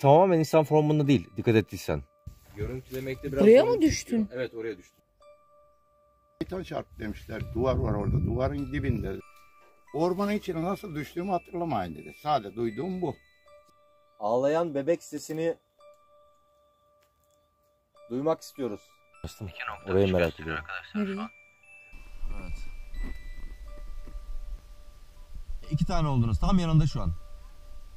tamamen insan formunda değil dikkat ettiysen. Görüntülemekte biraz Buraya mı düştün? Evet oraya düştüm. Şeytan çarptı demişler. Duvar var orada. Duvarın dibinde. Ormanın içine nasıl düştüğümü hatırlamayın dedi. Sadece duyduğum bu. Ağlayan bebek sesini duymak istiyoruz. Orayı merak ediyorum. Nereye? Evet. İki tane oldunuz. Tam yanında şu an.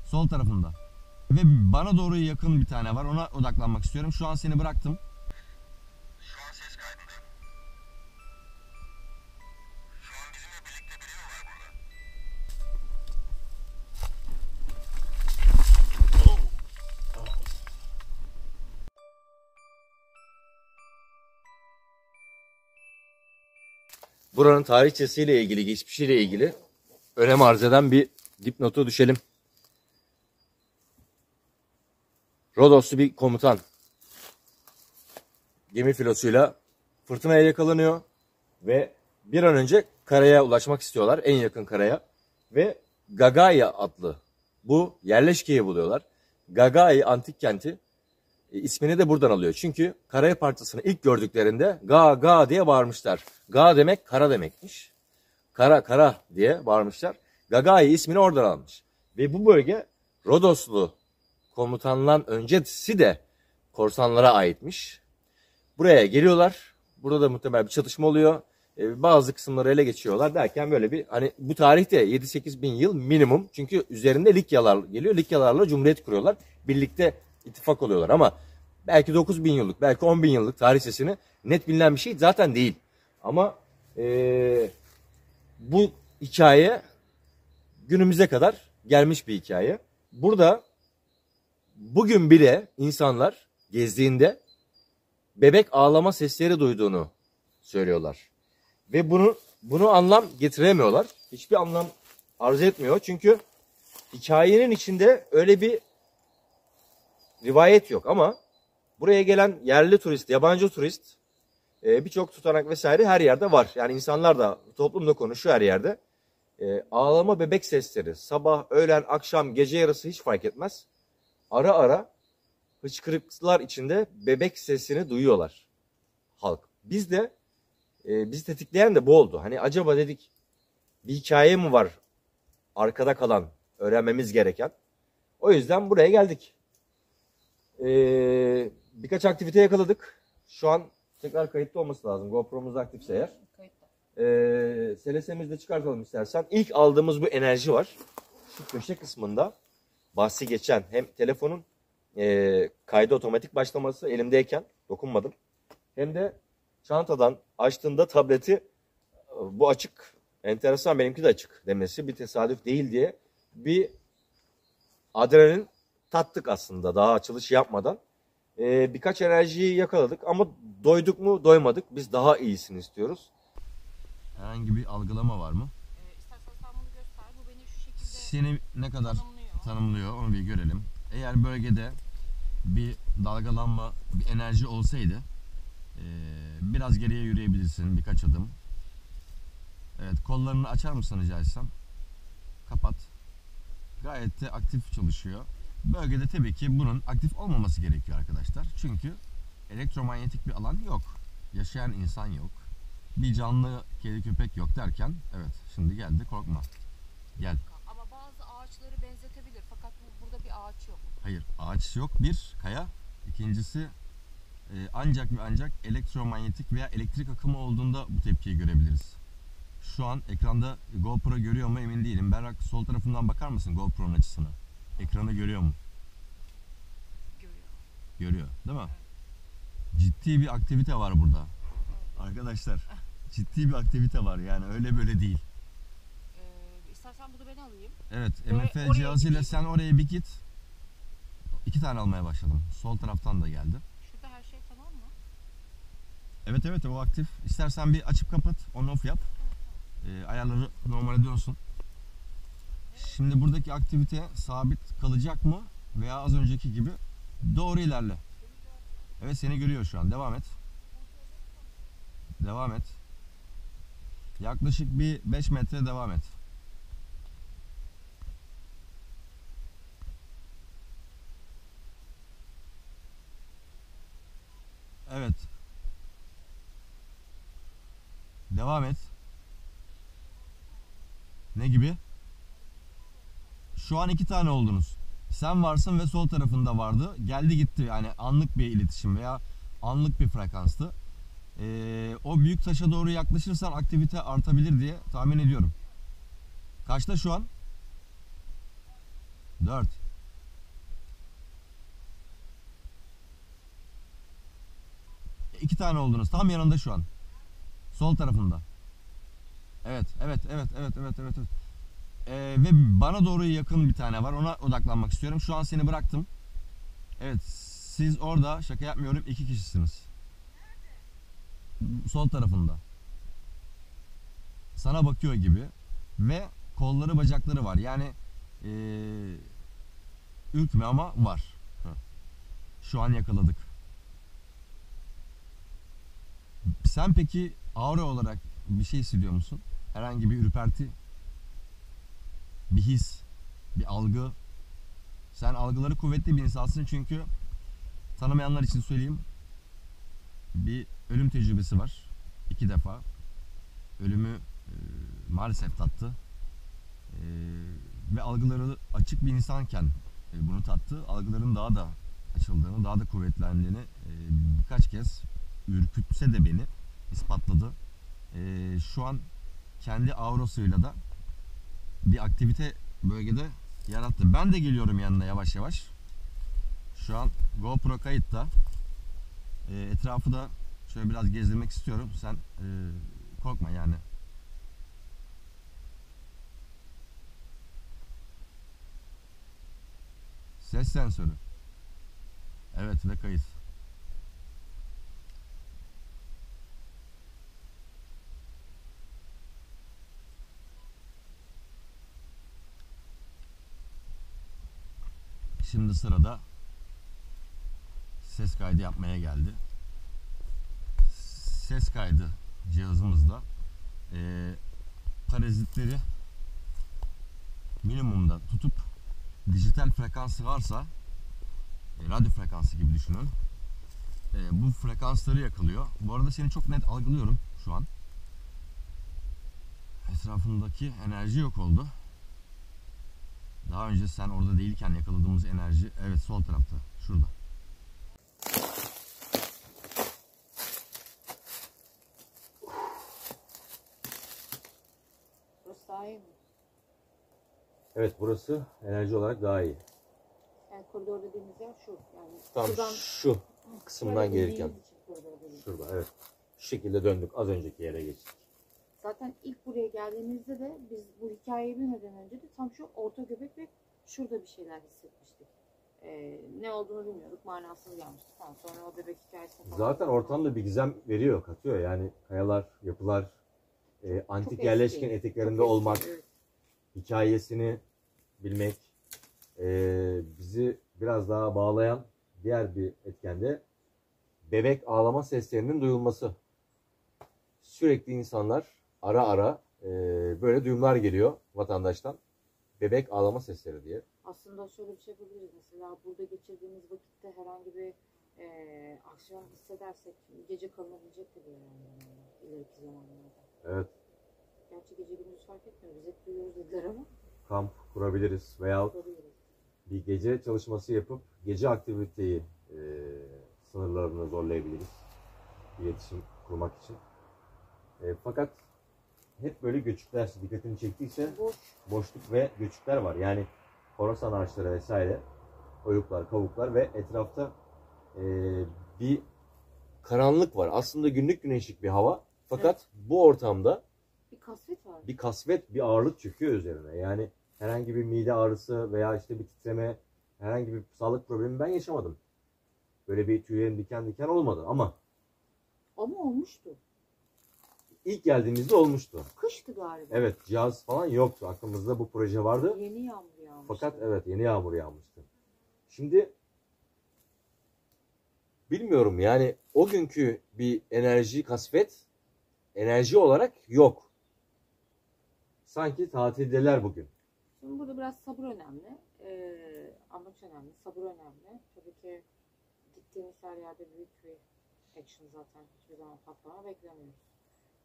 Sol tarafında. Ve bana doğru yakın bir tane var. Ona odaklanmak istiyorum. Şu an seni bıraktım. Buranın tarihçesiyle ilgili, geçmişiyle ilgili önem arz eden bir dipnotu düşelim. Rodoslu bir komutan gemi filosuyla fırtınaya yakalanıyor ve bir an önce karaya ulaşmak istiyorlar, en yakın karaya ve Gagaya adlı bu yerleşkeyi buluyorlar. Gagai antik kenti e, ismini de buradan alıyor. Çünkü karaya parçasını ilk gördüklerinde ga ga diye bağırmışlar. Ga demek kara demekmiş. Kara kara diye bağırmışlar. Gagai ismini oradan almış. Ve bu bölge Rodoslu komutandan öncesi de korsanlara aitmiş. Buraya geliyorlar. Burada da muhtemel bir çatışma oluyor. Ee, bazı kısımları ele geçiyorlar derken böyle bir hani bu tarihte 7-8 bin yıl minimum. Çünkü üzerinde Likyalar geliyor. Likyalarla cumhuriyet kuruyorlar. Birlikte ittifak oluyorlar ama belki 9 bin yıllık belki 10 bin yıllık tarihçesini net bilinen bir şey zaten değil. Ama ee, bu hikaye günümüze kadar gelmiş bir hikaye. Burada bugün bile insanlar gezdiğinde bebek ağlama sesleri duyduğunu söylüyorlar. Ve bunu bunu anlam getiremiyorlar. Hiçbir anlam arz etmiyor. Çünkü hikayenin içinde öyle bir rivayet yok ama buraya gelen yerli turist, yabancı turist e, birçok tutanak vesaire her yerde var. Yani insanlar da toplumda konuşuyor her yerde. E, ağlama bebek sesleri sabah, öğlen, akşam, gece yarısı hiç fark etmez. Ara ara hıçkırıklar içinde bebek sesini duyuyorlar halk. Biz de e, bizi tetikleyen de bu oldu. Hani acaba dedik bir hikaye mi var arkada kalan öğrenmemiz gereken. O yüzden buraya geldik. Ee, birkaç aktivite yakaladık. Şu an tekrar kayıtlı olması lazım. GoPro'muz aktifse eğer. Ee, SLS'mizi de çıkartalım istersen. İlk aldığımız bu enerji var. Şu köşe kısmında bahsi geçen hem telefonun e, kaydı otomatik başlaması elimdeyken dokunmadım. Hem de çantadan açtığında tableti e, bu açık enteresan benimki de açık demesi bir tesadüf değil diye bir adrenalin tattık aslında daha açılış yapmadan. Ee, birkaç enerjiyi yakaladık ama doyduk mu doymadık. Biz daha iyisini istiyoruz. Herhangi bir algılama var mı? Ee, istersen sen bunu göster. Bu beni şu şekilde Seni ne kadar tanımlıyor. onu bir görelim. Eğer bölgede bir dalgalanma, bir enerji olsaydı eee, biraz geriye yürüyebilirsin birkaç adım. Evet kollarını açar mısın rica etsem? Kapat. Gayet de aktif çalışıyor. Bölgede tabii ki bunun aktif olmaması gerekiyor arkadaşlar. Çünkü elektromanyetik bir alan yok. Yaşayan insan yok. Bir canlı kedi köpek yok derken evet şimdi geldi korkma. Gel. Ama bazı ağaçları benzetebilir. Fakat bu, burada bir ağaç yok. Hayır ağaç yok bir kaya. İkincisi e, ancak ve ancak elektromanyetik veya elektrik akımı olduğunda bu tepkiyi görebiliriz. Şu an ekranda GoPro görüyor mu emin değilim. Berrak sol tarafından bakar mısın GoPro'nun açısına? Ekranı görüyor mu? Görüyor. Görüyor değil mi? Ciddi bir aktivite var burada. Arkadaşlar ciddi bir aktivite var yani öyle böyle değil. Ee, istersen bunu ben alayım. Evet Ve MF oraya cihazıyla gideyim. sen oraya bir git. İki tane almaya başladım. Sol taraftan da geldi. Şurada her şey tamam mı? Evet evet o aktif. İstersen bir açıp kapat, on off yap. Ee, ayarları normale dönsün. Şimdi buradaki aktivite sabit kalacak mı? Veya az önceki gibi doğru ilerle. Evet seni görüyor şu an. Devam et. Devam et. Yaklaşık bir 5 metre devam et. Evet. Devam et. Ne gibi? Şu an iki tane oldunuz. Sen varsın ve sol tarafında vardı. Geldi gitti. Yani anlık bir iletişim veya anlık bir frekanstı. Ee, o büyük taşa doğru yaklaşırsan aktivite artabilir diye tahmin ediyorum. Kaçta şu an? 4. İki tane oldunuz. Tam yanında şu an. Sol tarafında. Evet, evet, evet, evet, evet, evet. evet. Ee, ve bana doğru yakın bir tane var. Ona odaklanmak istiyorum. Şu an seni bıraktım. Evet, siz orada şaka yapmıyorum iki kişisiniz. Sol tarafında. Sana bakıyor gibi ve kolları bacakları var. Yani ee, ürkme ama var. Şu an yakaladık. Sen peki aura olarak bir şey hissediyor musun? Herhangi bir ürperti, bir his, bir algı. Sen algıları kuvvetli bir insansın çünkü tanımayanlar için söyleyeyim. Bir ölüm tecrübesi var. İki defa. Ölümü e, maalesef tattı. E, ve algıları açık bir insanken e, bunu tattı. Algıların daha da açıldığını, daha da kuvvetlendiğini e, birkaç kez ürkütse de beni ispatladı. E, şu an kendi aurosuyla da bir aktivite bölgede yarattı. Ben de geliyorum yanına yavaş yavaş. Şu an GoPro kayıtta. E, etrafı da şöyle biraz gezdirmek istiyorum. Sen e, korkma yani. Ses sensörü. Evet ve kayıt. Şimdi sırada ses kaydı yapmaya geldi. Ses kaydı cihazımızda eee parazitleri minimumda tutup dijital frekansı varsa e, radyo frekansı gibi düşünün. E, bu frekansları yakalıyor. Bu arada seni çok net algılıyorum şu an. Etrafındaki enerji yok oldu. Daha önce sen orada değilken yakaladığımız enerji evet sol tarafta şurada. Burası daha iyi mi? Evet burası enerji olarak daha iyi. Yani koridor dediğimiz yer şu. Yani Tam şuradan şu kısımdan gelirken. Şurada evet. Şu şekilde döndük. Az önceki yere geçtik. Zaten ilk buraya geldiğimizde de biz bu hikayeyi bilmeden önce de tam şu orta göbek ve şurada bir şeyler hissetmiştik. Ee, ne olduğunu bilmiyorduk. Manasız gelmişti falan. Sonra o bebek hikayesini falan. Zaten ortamda bir gizem veriyor, katıyor. Yani kayalar, yapılar, e, antik Çok yerleşken eski, eteklerinde çok eski, olmak, evet. hikayesini bilmek, e, bizi biraz daha bağlayan diğer bir etken de bebek ağlama seslerinin duyulması. Sürekli insanlar ara ara e, böyle duyumlar geliyor vatandaştan. Bebek ağlama sesleri diye. Aslında şöyle bir şey yapabiliriz. Mesela burada geçirdiğimiz vakitte herhangi bir e, aksiyon hissedersek gece kalınabilecek de bir yani ileriki zamanlarda. Evet, Gerçi gece gündüz fark etmiyor. Biz hep duyuyoruz dediler ama kamp kurabiliriz kurabiliriz. bir gece çalışması yapıp gece aktiviteyi e, sınırlarını zorlayabiliriz. İletişim kurmak için. E, fakat hep böyle göçükler dikkatini çektiyse Boş. boşluk ve göçükler var. Yani horasan ağaçları vesaire, oyuklar, kavuklar ve etrafta e, bir karanlık var. Aslında günlük güneşlik bir hava. Fakat bu ortamda Bir kasvet var. bir kasvet, bir ağırlık çöküyor üzerine. Yani herhangi bir mide ağrısı veya işte bir titreme, herhangi bir sağlık problemi ben yaşamadım. Böyle bir tüylerim diken diken olmadı ama Ama olmuştu. İlk geldiğimizde olmuştu. Kıştı galiba. Evet cihaz falan yoktu. Aklımızda bu proje vardı. Yeni yağmur yağmıştı. Fakat evet yeni yağmur yağmıştı. Şimdi bilmiyorum yani o günkü bir enerji kasvet enerji olarak yok. Sanki tatildeler bugün. Şimdi burada biraz sabır önemli. Ee, amaç önemli. Sabır önemli. Tabii ki gittiğimiz her yerde büyük bir action zaten hiçbir zaman patlama beklemiyoruz.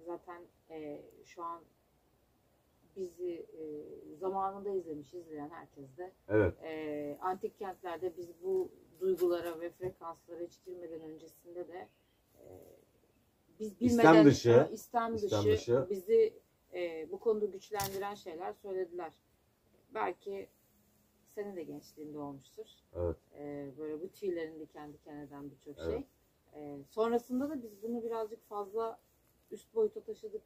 Zaten e, şu an bizi e, zamanında izlemiş, izleyen herkes de Evet. e, antik kentlerde biz bu duygulara ve frekanslara hiç girmeden öncesinde de e, biz bilmeden İstem dışı, istem dışı, istem dışı. bizi e, bu konuda güçlendiren şeyler söylediler. Belki senin de gençliğinde olmuştur. Evet. E, böyle bu tüylerin diken diken eden birçok Evet. şey. E, sonrasında da biz bunu birazcık fazla üst boyuta taşıdık.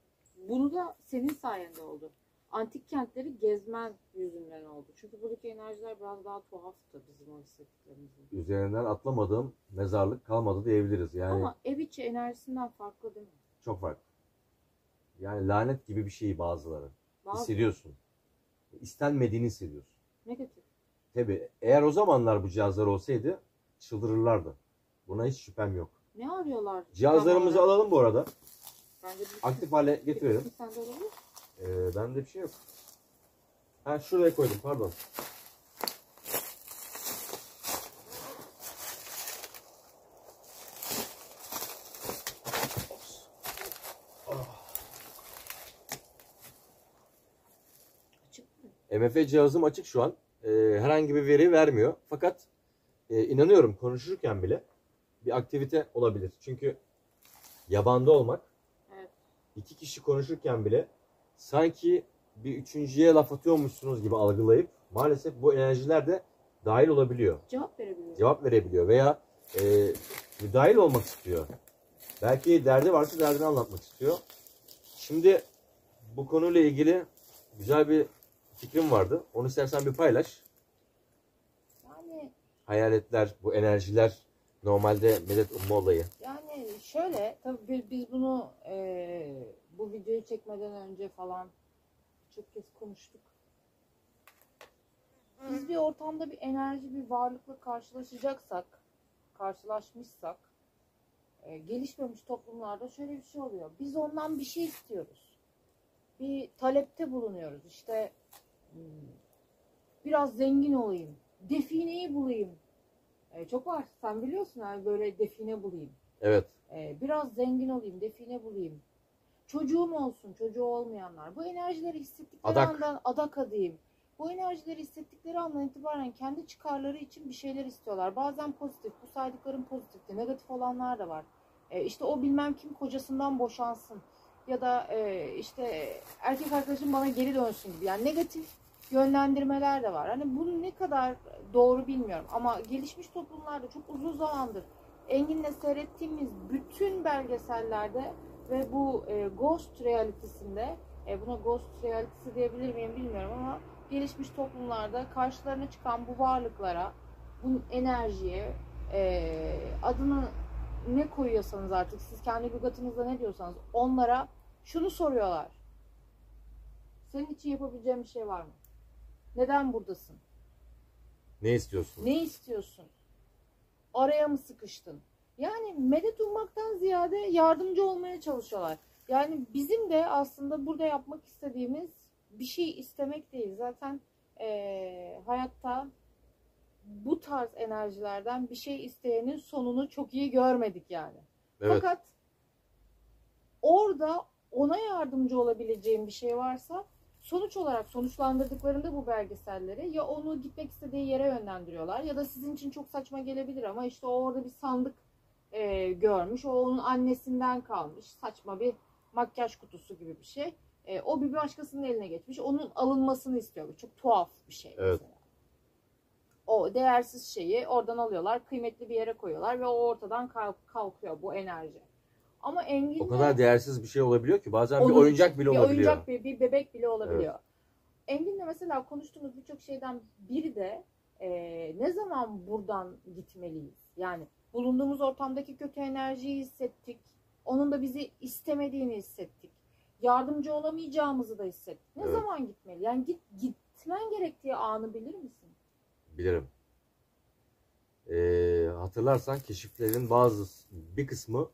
Bunu da senin sayende oldu. Antik kentleri gezmen yüzünden oldu. Çünkü buradaki enerjiler biraz daha tuhaftı bizim o hissettiklerimizin. Üzerinden atlamadığım mezarlık kalmadı diyebiliriz. Yani Ama ev içi enerjisinden farklı değil mi? çok farklı. Yani lanet gibi bir şey bazıları. Bazı Hissediyorsun. İstenmediğini hissediyorsun. negatif. Tabi eğer o zamanlar bu cihazlar olsaydı çıldırırlardı. Buna hiç şüphem yok. Ne arıyorlar? Cihazlarımızı alalım bu arada. Bence bir Aktif hale bir getirelim. kısmı sende olabilir. Ee, bende bir şey yok. Ha şuraya koydum pardon. Açık mı? MF cihazım açık şu an. Ee, herhangi bir veri vermiyor. Fakat e, inanıyorum konuşurken bile bir aktivite olabilir. Çünkü yabanda olmak. İki kişi konuşurken bile sanki bir üçüncüye laf atıyormuşsunuz gibi algılayıp maalesef bu enerjiler de dahil olabiliyor. Cevap verebiliyor. Cevap verebiliyor veya e, müdahil olmak istiyor. Belki derdi varsa derdini anlatmak istiyor. Şimdi bu konuyla ilgili güzel bir fikrim vardı. Onu istersen bir paylaş. Yani Hayaletler, bu enerjiler normalde medet umma olayı. Yani şöyle tabii biz, bunu eee, bu videoyu çekmeden önce falan çok kez konuştuk. Biz bir ortamda bir enerji, bir varlıkla karşılaşacaksak, karşılaşmışsak, eee, gelişmemiş toplumlarda şöyle bir şey oluyor. Biz ondan bir şey istiyoruz. Bir talepte bulunuyoruz. İşte hmm, biraz zengin olayım, defineyi bulayım. E, çok var. Sen biliyorsun yani böyle define bulayım. Evet. Ee, biraz zengin olayım, define bulayım. Çocuğum olsun, çocuğu olmayanlar. Bu enerjileri hissettikleri Adak. andan adak adayım. Bu enerjileri hissettikleri andan itibaren kendi çıkarları için bir şeyler istiyorlar. Bazen pozitif, bu saydıklarım pozitifti. Negatif olanlar da var. Ee, işte o bilmem kim kocasından boşansın. Ya da e, işte erkek arkadaşım bana geri dönsün gibi. Yani negatif yönlendirmeler de var. Hani bunu ne kadar doğru bilmiyorum. Ama gelişmiş toplumlarda çok uzun zamandır Engin'le seyrettiğimiz bütün belgesellerde ve bu e, Ghost realitesinde e, buna Ghost realitesi diyebilir miyim bilmiyorum ama gelişmiş toplumlarda karşılarına çıkan bu varlıklara, bu enerjiye e, adını ne koyuyorsanız artık siz kendi lügatınızda ne diyorsanız onlara şunu soruyorlar. Senin için yapabileceğim bir şey var mı? Neden buradasın? Ne istiyorsun? Ne istiyorsun? Araya mı sıkıştın? Yani medet ummaktan ziyade yardımcı olmaya çalışıyorlar. Yani bizim de aslında burada yapmak istediğimiz bir şey istemek değil. Zaten eee, hayatta bu tarz enerjilerden bir şey isteyenin sonunu çok iyi görmedik yani. Evet. Fakat orada ona yardımcı olabileceğim bir şey varsa sonuç olarak sonuçlandırdıklarında bu belgeselleri ya onu gitmek istediği yere yönlendiriyorlar ya da sizin için çok saçma gelebilir ama işte o orada bir sandık e, görmüş. O onun annesinden kalmış. Saçma bir makyaj kutusu gibi bir şey. E, o bir başkasının eline geçmiş. Onun alınmasını istiyor. Çok tuhaf bir şey Evet. O değersiz şeyi oradan alıyorlar. Kıymetli bir yere koyuyorlar ve o ortadan kalk- kalkıyor bu enerji. Ama Engin'le O kadar değersiz bir şey olabiliyor ki bazen bir Olur. oyuncak bile bir olabiliyor. oyuncak bir, bir bebek bile olabiliyor. Engin'le mesela konuştuğumuz birçok şeyden biri de e, ne zaman buradan gitmeliyiz? Yani bulunduğumuz ortamdaki kötü enerjiyi hissettik. Onun da bizi istemediğini hissettik. Yardımcı olamayacağımızı da hissettik. Ne Evet. zaman gitmeli? Yani git gitmen gerektiği anı bilir misin? Bilirim. Ee, hatırlarsan keşiflerin bazı bir kısmı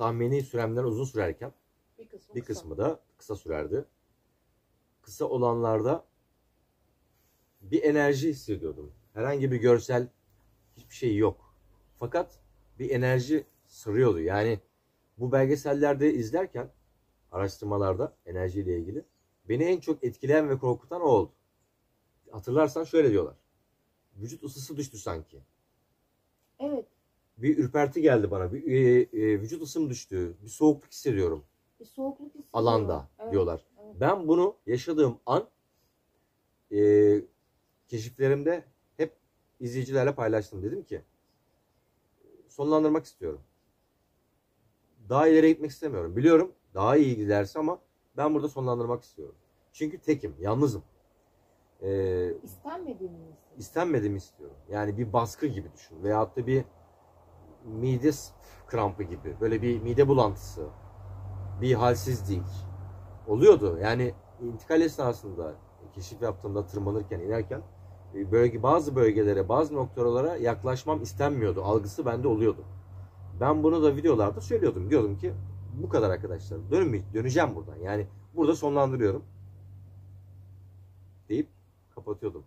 tahmini süremden uzun sürerken Bir kısmı. bir kısa. kısmı da kısa sürerdi. Kısa olanlarda bir enerji hissediyordum. Herhangi bir görsel hiçbir şey yok. Fakat bir enerji sırıyordu. Yani bu belgesellerde izlerken araştırmalarda enerjiyle ilgili beni en çok etkileyen ve korkutan o oldu. Hatırlarsan şöyle diyorlar. Vücut ısısı düştü sanki. Evet. Bir ürperti geldi bana. Bir e, e, vücut ısım düştü. Bir soğukluk hissediyorum Bir soğukluk hissediyorum. alanda Evet, diyorlar. evet. Ben bunu yaşadığım an e, keşiflerimde hep izleyicilerle paylaştım. Dedim ki sonlandırmak istiyorum. Daha ileri gitmek istemiyorum. Biliyorum daha iyi giderse ama ben burada sonlandırmak istiyorum. Çünkü tekim, yalnızım. E, İstenmediğini mi hissediyorsun? istenmediğimi istiyorum. Yani bir baskı gibi düşün. Veyahut da bir mide krampı gibi. Böyle bir mide bulantısı. Bir halsizlik. Oluyordu. Yani intikal esnasında keşif yaptığımda tırmanırken inerken e, bölge bazı bölgelere bazı noktalara yaklaşmam istenmiyordu. Algısı bende oluyordu. Ben bunu da videolarda söylüyordum. Diyordum ki bu kadar arkadaşlar. Dönme, döneceğim buradan. Yani burada sonlandırıyorum. Deyip kapatıyordum.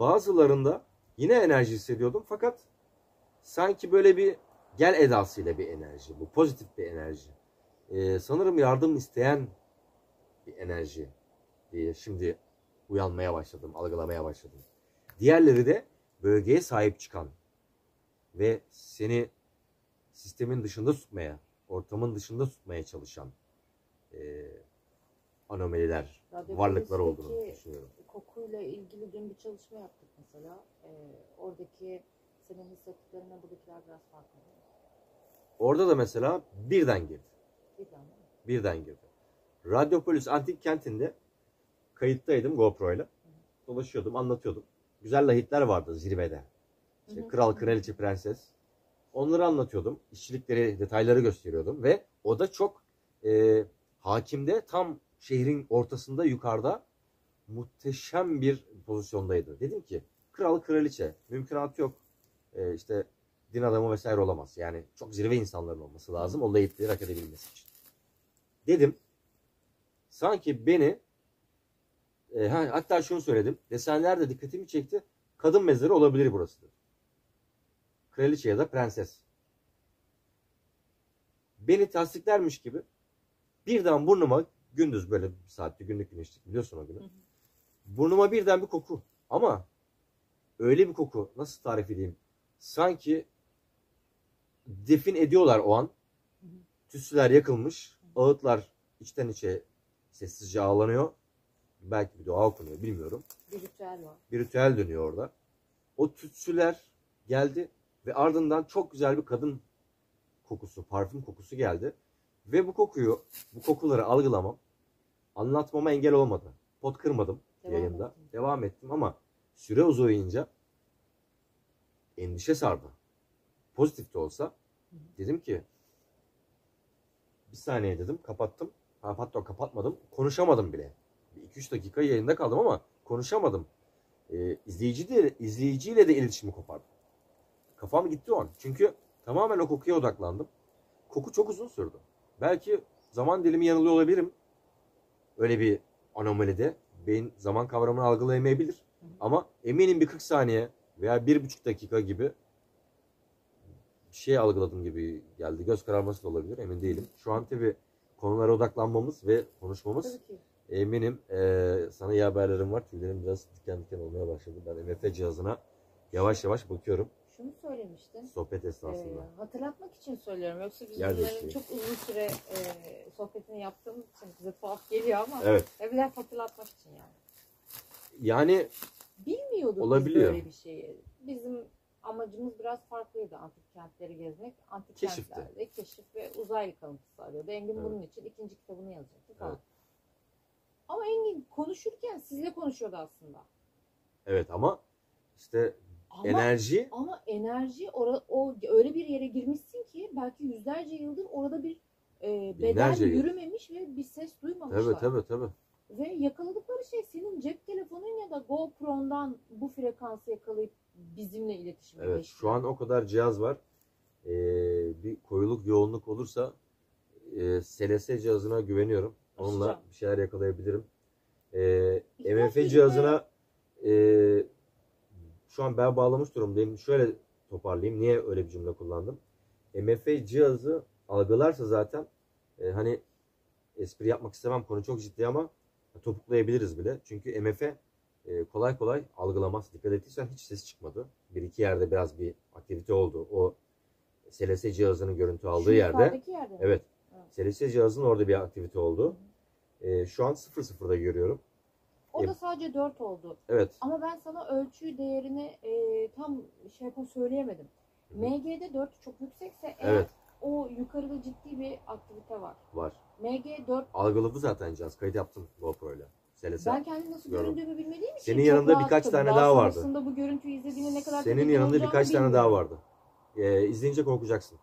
Bazılarında yine enerji hissediyordum fakat sanki böyle bir gel edasıyla bir enerji. Bu pozitif bir enerji. Ee, sanırım yardım isteyen bir enerji diye şimdi uyanmaya başladım, algılamaya başladım. Diğerleri de bölgeye sahip çıkan ve seni sistemin dışında tutmaya, ortamın dışında tutmaya çalışan e, anomaliler, Radyo varlıklar olduğunu düşünüyorum. Kokuyla ilgili dün bir çalışma yaptık mesela. Ee, oradaki senin hissettiklerinle buradakiler biraz farklı. Orada da mesela birden girdi. Birden mi? Birden girdi. Radyopolis Antik Kenti'nde kayıttaydım GoPro ile. Dolaşıyordum, anlatıyordum. Güzel lahitler vardı zirvede. İşte Hı hı. kral, kraliçe, prenses. Onları anlatıyordum. İşçilikleri, detayları gösteriyordum. Ve o da çok e, hakimde tam şehrin ortasında yukarıda muhteşem bir pozisyondaydı. Dedim ki kral, kraliçe mümkünatı yok. E, işte din adamı vesaire olamaz. Yani çok zirve insanların olması lazım. O lahitleri hak edebilmesi için. Dedim sanki beni e, ha, hatta şunu söyledim. Desenler de dikkatimi çekti. Kadın mezarı olabilir burası. Kraliçe ya da prenses. Beni tasdiklermiş gibi birden burnuma gündüz böyle bir saatte günlük güneşlik biliyorsun o günü. Hı hı. Burnuma birden bir koku. Ama öyle bir koku nasıl tarif edeyim? Sanki defin ediyorlar o an. Tütsüler yakılmış. Ağıtlar içten içe sessizce ağlanıyor. Belki bir dua okunuyor bilmiyorum. Bir ritüel var. Bir ritüel dönüyor orada. O tütsüler geldi ve ardından çok güzel bir kadın kokusu, parfüm kokusu geldi. Ve bu kokuyu, bu kokuları algılamam, anlatmama engel olmadı. Pot kırmadım Devam yayında. ettin. Devam ettim ama süre uzayınca endişe sardı. Pozitif de olsa dedim ki bir saniye dedim kapattım. Ha, hatta kapatmadım. Konuşamadım bile. 2-3 dakika yayında kaldım ama konuşamadım. Ee, izleyici de, izleyiciyle de iletişimi kopardım. Kafam gitti o an. Çünkü tamamen o kokuya odaklandım. Koku çok uzun sürdü. Belki zaman dilimi yanılıyor olabilirim. Öyle bir anomalide. Beyin zaman kavramını algılayamayabilir. Ama eminim bir 40 saniye veya bir buçuk dakika gibi bir şey algıladım gibi geldi. Göz kararması da olabilir emin değilim. Şu an tabii konulara odaklanmamız ve konuşmamız Tabii ki. eminim eee, sana iyi haberlerim var. Tüylerim biraz diken diken olmaya başladı. Ben MF cihazına yavaş yavaş bakıyorum Şunu söylemiştin. sohbet esnasında. Ee, hatırlatmak için söylüyorum. Yoksa biz Yer bunların çok uzun süre e, sohbetini yaptığımız için bize tuhaf geliyor ama Evet. e, biraz hatırlatmak için yani. Yani Bilmiyorduk Olabiliyor. biz böyle bir şeyi. Bizim amacımız biraz farklıydı antik kentleri gezmek. Antik Keşifti. kentlerde keşif ve uzaylı kalıntısı arıyordu. Engin Evet. bunun için ikinci kitabını yazacaktı falan. Evet. Ama Engin konuşurken sizle konuşuyordu aslında. evet ama işte Ama, enerji ama enerji ora, o öyle bir yere girmişsin ki belki yüzlerce yıldır orada bir e, beden Binlerce yıl. yürümemiş ve bir ses duymamışlar. tabii tabii tabii. Ve yakaladıkları şey senin cep telefonun ya da GoPro'ndan bu frekansı yakalayıp bizimle iletişime Evet geçtiler. şu an o kadar cihaz var. Ee, bir koyuluk yoğunluk olursa e, SLS cihazına güveniyorum. Onunla Açacağım. bir şeyler yakalayabilirim. Ee, MF cihazına e, şu an bel bağlamış durumdayım. Şöyle toparlayayım. Niye öyle bir cümle kullandım? MFA cihazı algılarsa zaten e, hani espri yapmak istemem konu çok ciddi ama topuklayabiliriz bile. Çünkü MFA e, kolay kolay algılamaz. Dikkat ettiysen hiç ses çıkmadı. Bir iki yerde biraz bir aktivite oldu. O SLS cihazının görüntü aldığı Şu yerde. yerde? Evet. Evet. SLS cihazının orada bir aktivite oldu. E, şu an 0-0'da görüyorum. Orada sadece 4 oldu. Evet. Ama ben sana ölçü değerini e, tam şey yapıp söyleyemedim. Hı. MG'de 4 çok yüksekse eğer Evet. O yukarıda ciddi bir aktivite var. Var. MG 4 Algıladı zaten cihaz. Kayıt yaptım GoPro ile. SLS. ben kendi nasıl Gördüm. göründüğümü bilmediğim için Senin çok yanında rahattım. birkaç tane daha vardı. sonrasında bu görüntüyü izlediğinde ne kadar Senin tedirgin yanında olacağımı birkaç tane daha vardı. E, izleyince korkacaksın.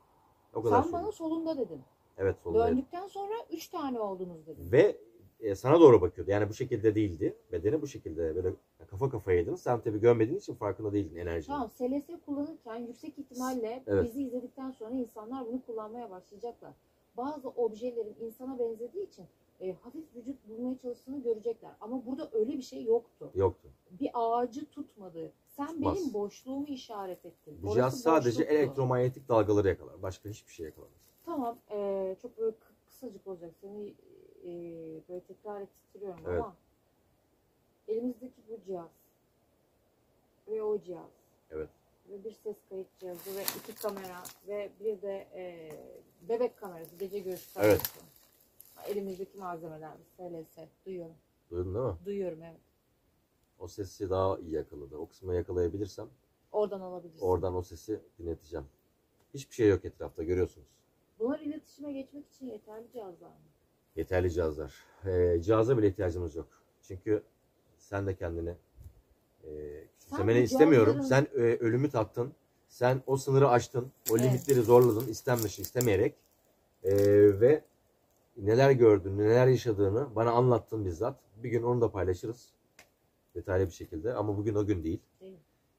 O kadar Sen söyleyeyim. bana solunda dedin. Evet solundaydı. Döndükten sonra 3 tane oldunuz dedin. Ve e, sana doğru bakıyordu. Yani bu şekilde değildi. Bedeni bu şekilde böyle kafa kafaya Sen tabii görmediğin için farkında değildin enerjinin. Tamam SLS kullanırken yüksek ihtimalle Evet. bizi izledikten sonra insanlar bunu kullanmaya başlayacaklar. Bazı objelerin insana benzediği için e, hafif vücut bulmaya çalıştığını görecekler. Ama burada öyle bir şey yoktu. Yoktu. Bir ağacı tutmadı. Sen Tutmaz. benim boşluğumu işaret ettin. Bu Orası cihaz sadece boşluktu. elektromanyetik dalgaları yakalar. Başka hiçbir şey yakalamaz. Tamam. e, çok böyle kı- kısacık olacak. Seni e, böyle tekrar ettiriyorum Evet. ama elimizdeki bu cihaz ve o cihaz Evet. ve bir ses kayıt cihazı ve iki kamera ve bir de e, bebek kamerası, gece görüş Evet. kamerası. Elimizdeki malzemeler, SLS. Duyuyorum. Duydun değil mi? Duyuyorum evet. O sesi daha iyi yakaladı. O kısmı yakalayabilirsem Oradan alabilirsin. oradan o sesi dinleteceğim. Hiçbir şey yok etrafta görüyorsunuz. Bunlar iletişime geçmek için yeterli cihazlar mı? Yeterli cihazlar. Ee, cihaza bile ihtiyacımız yok. Çünkü sen de kendini e, küçümsemeni istemiyorum. Sen e, ölümü tattın. Sen o sınırı aştın. O Evet. limitleri zorladın. istem dışı istemeyerek. E, ve neler gördün, neler yaşadığını bana anlattın bizzat. Bir gün onu da paylaşırız. Detaylı bir şekilde. Ama bugün o gün değil. Değil.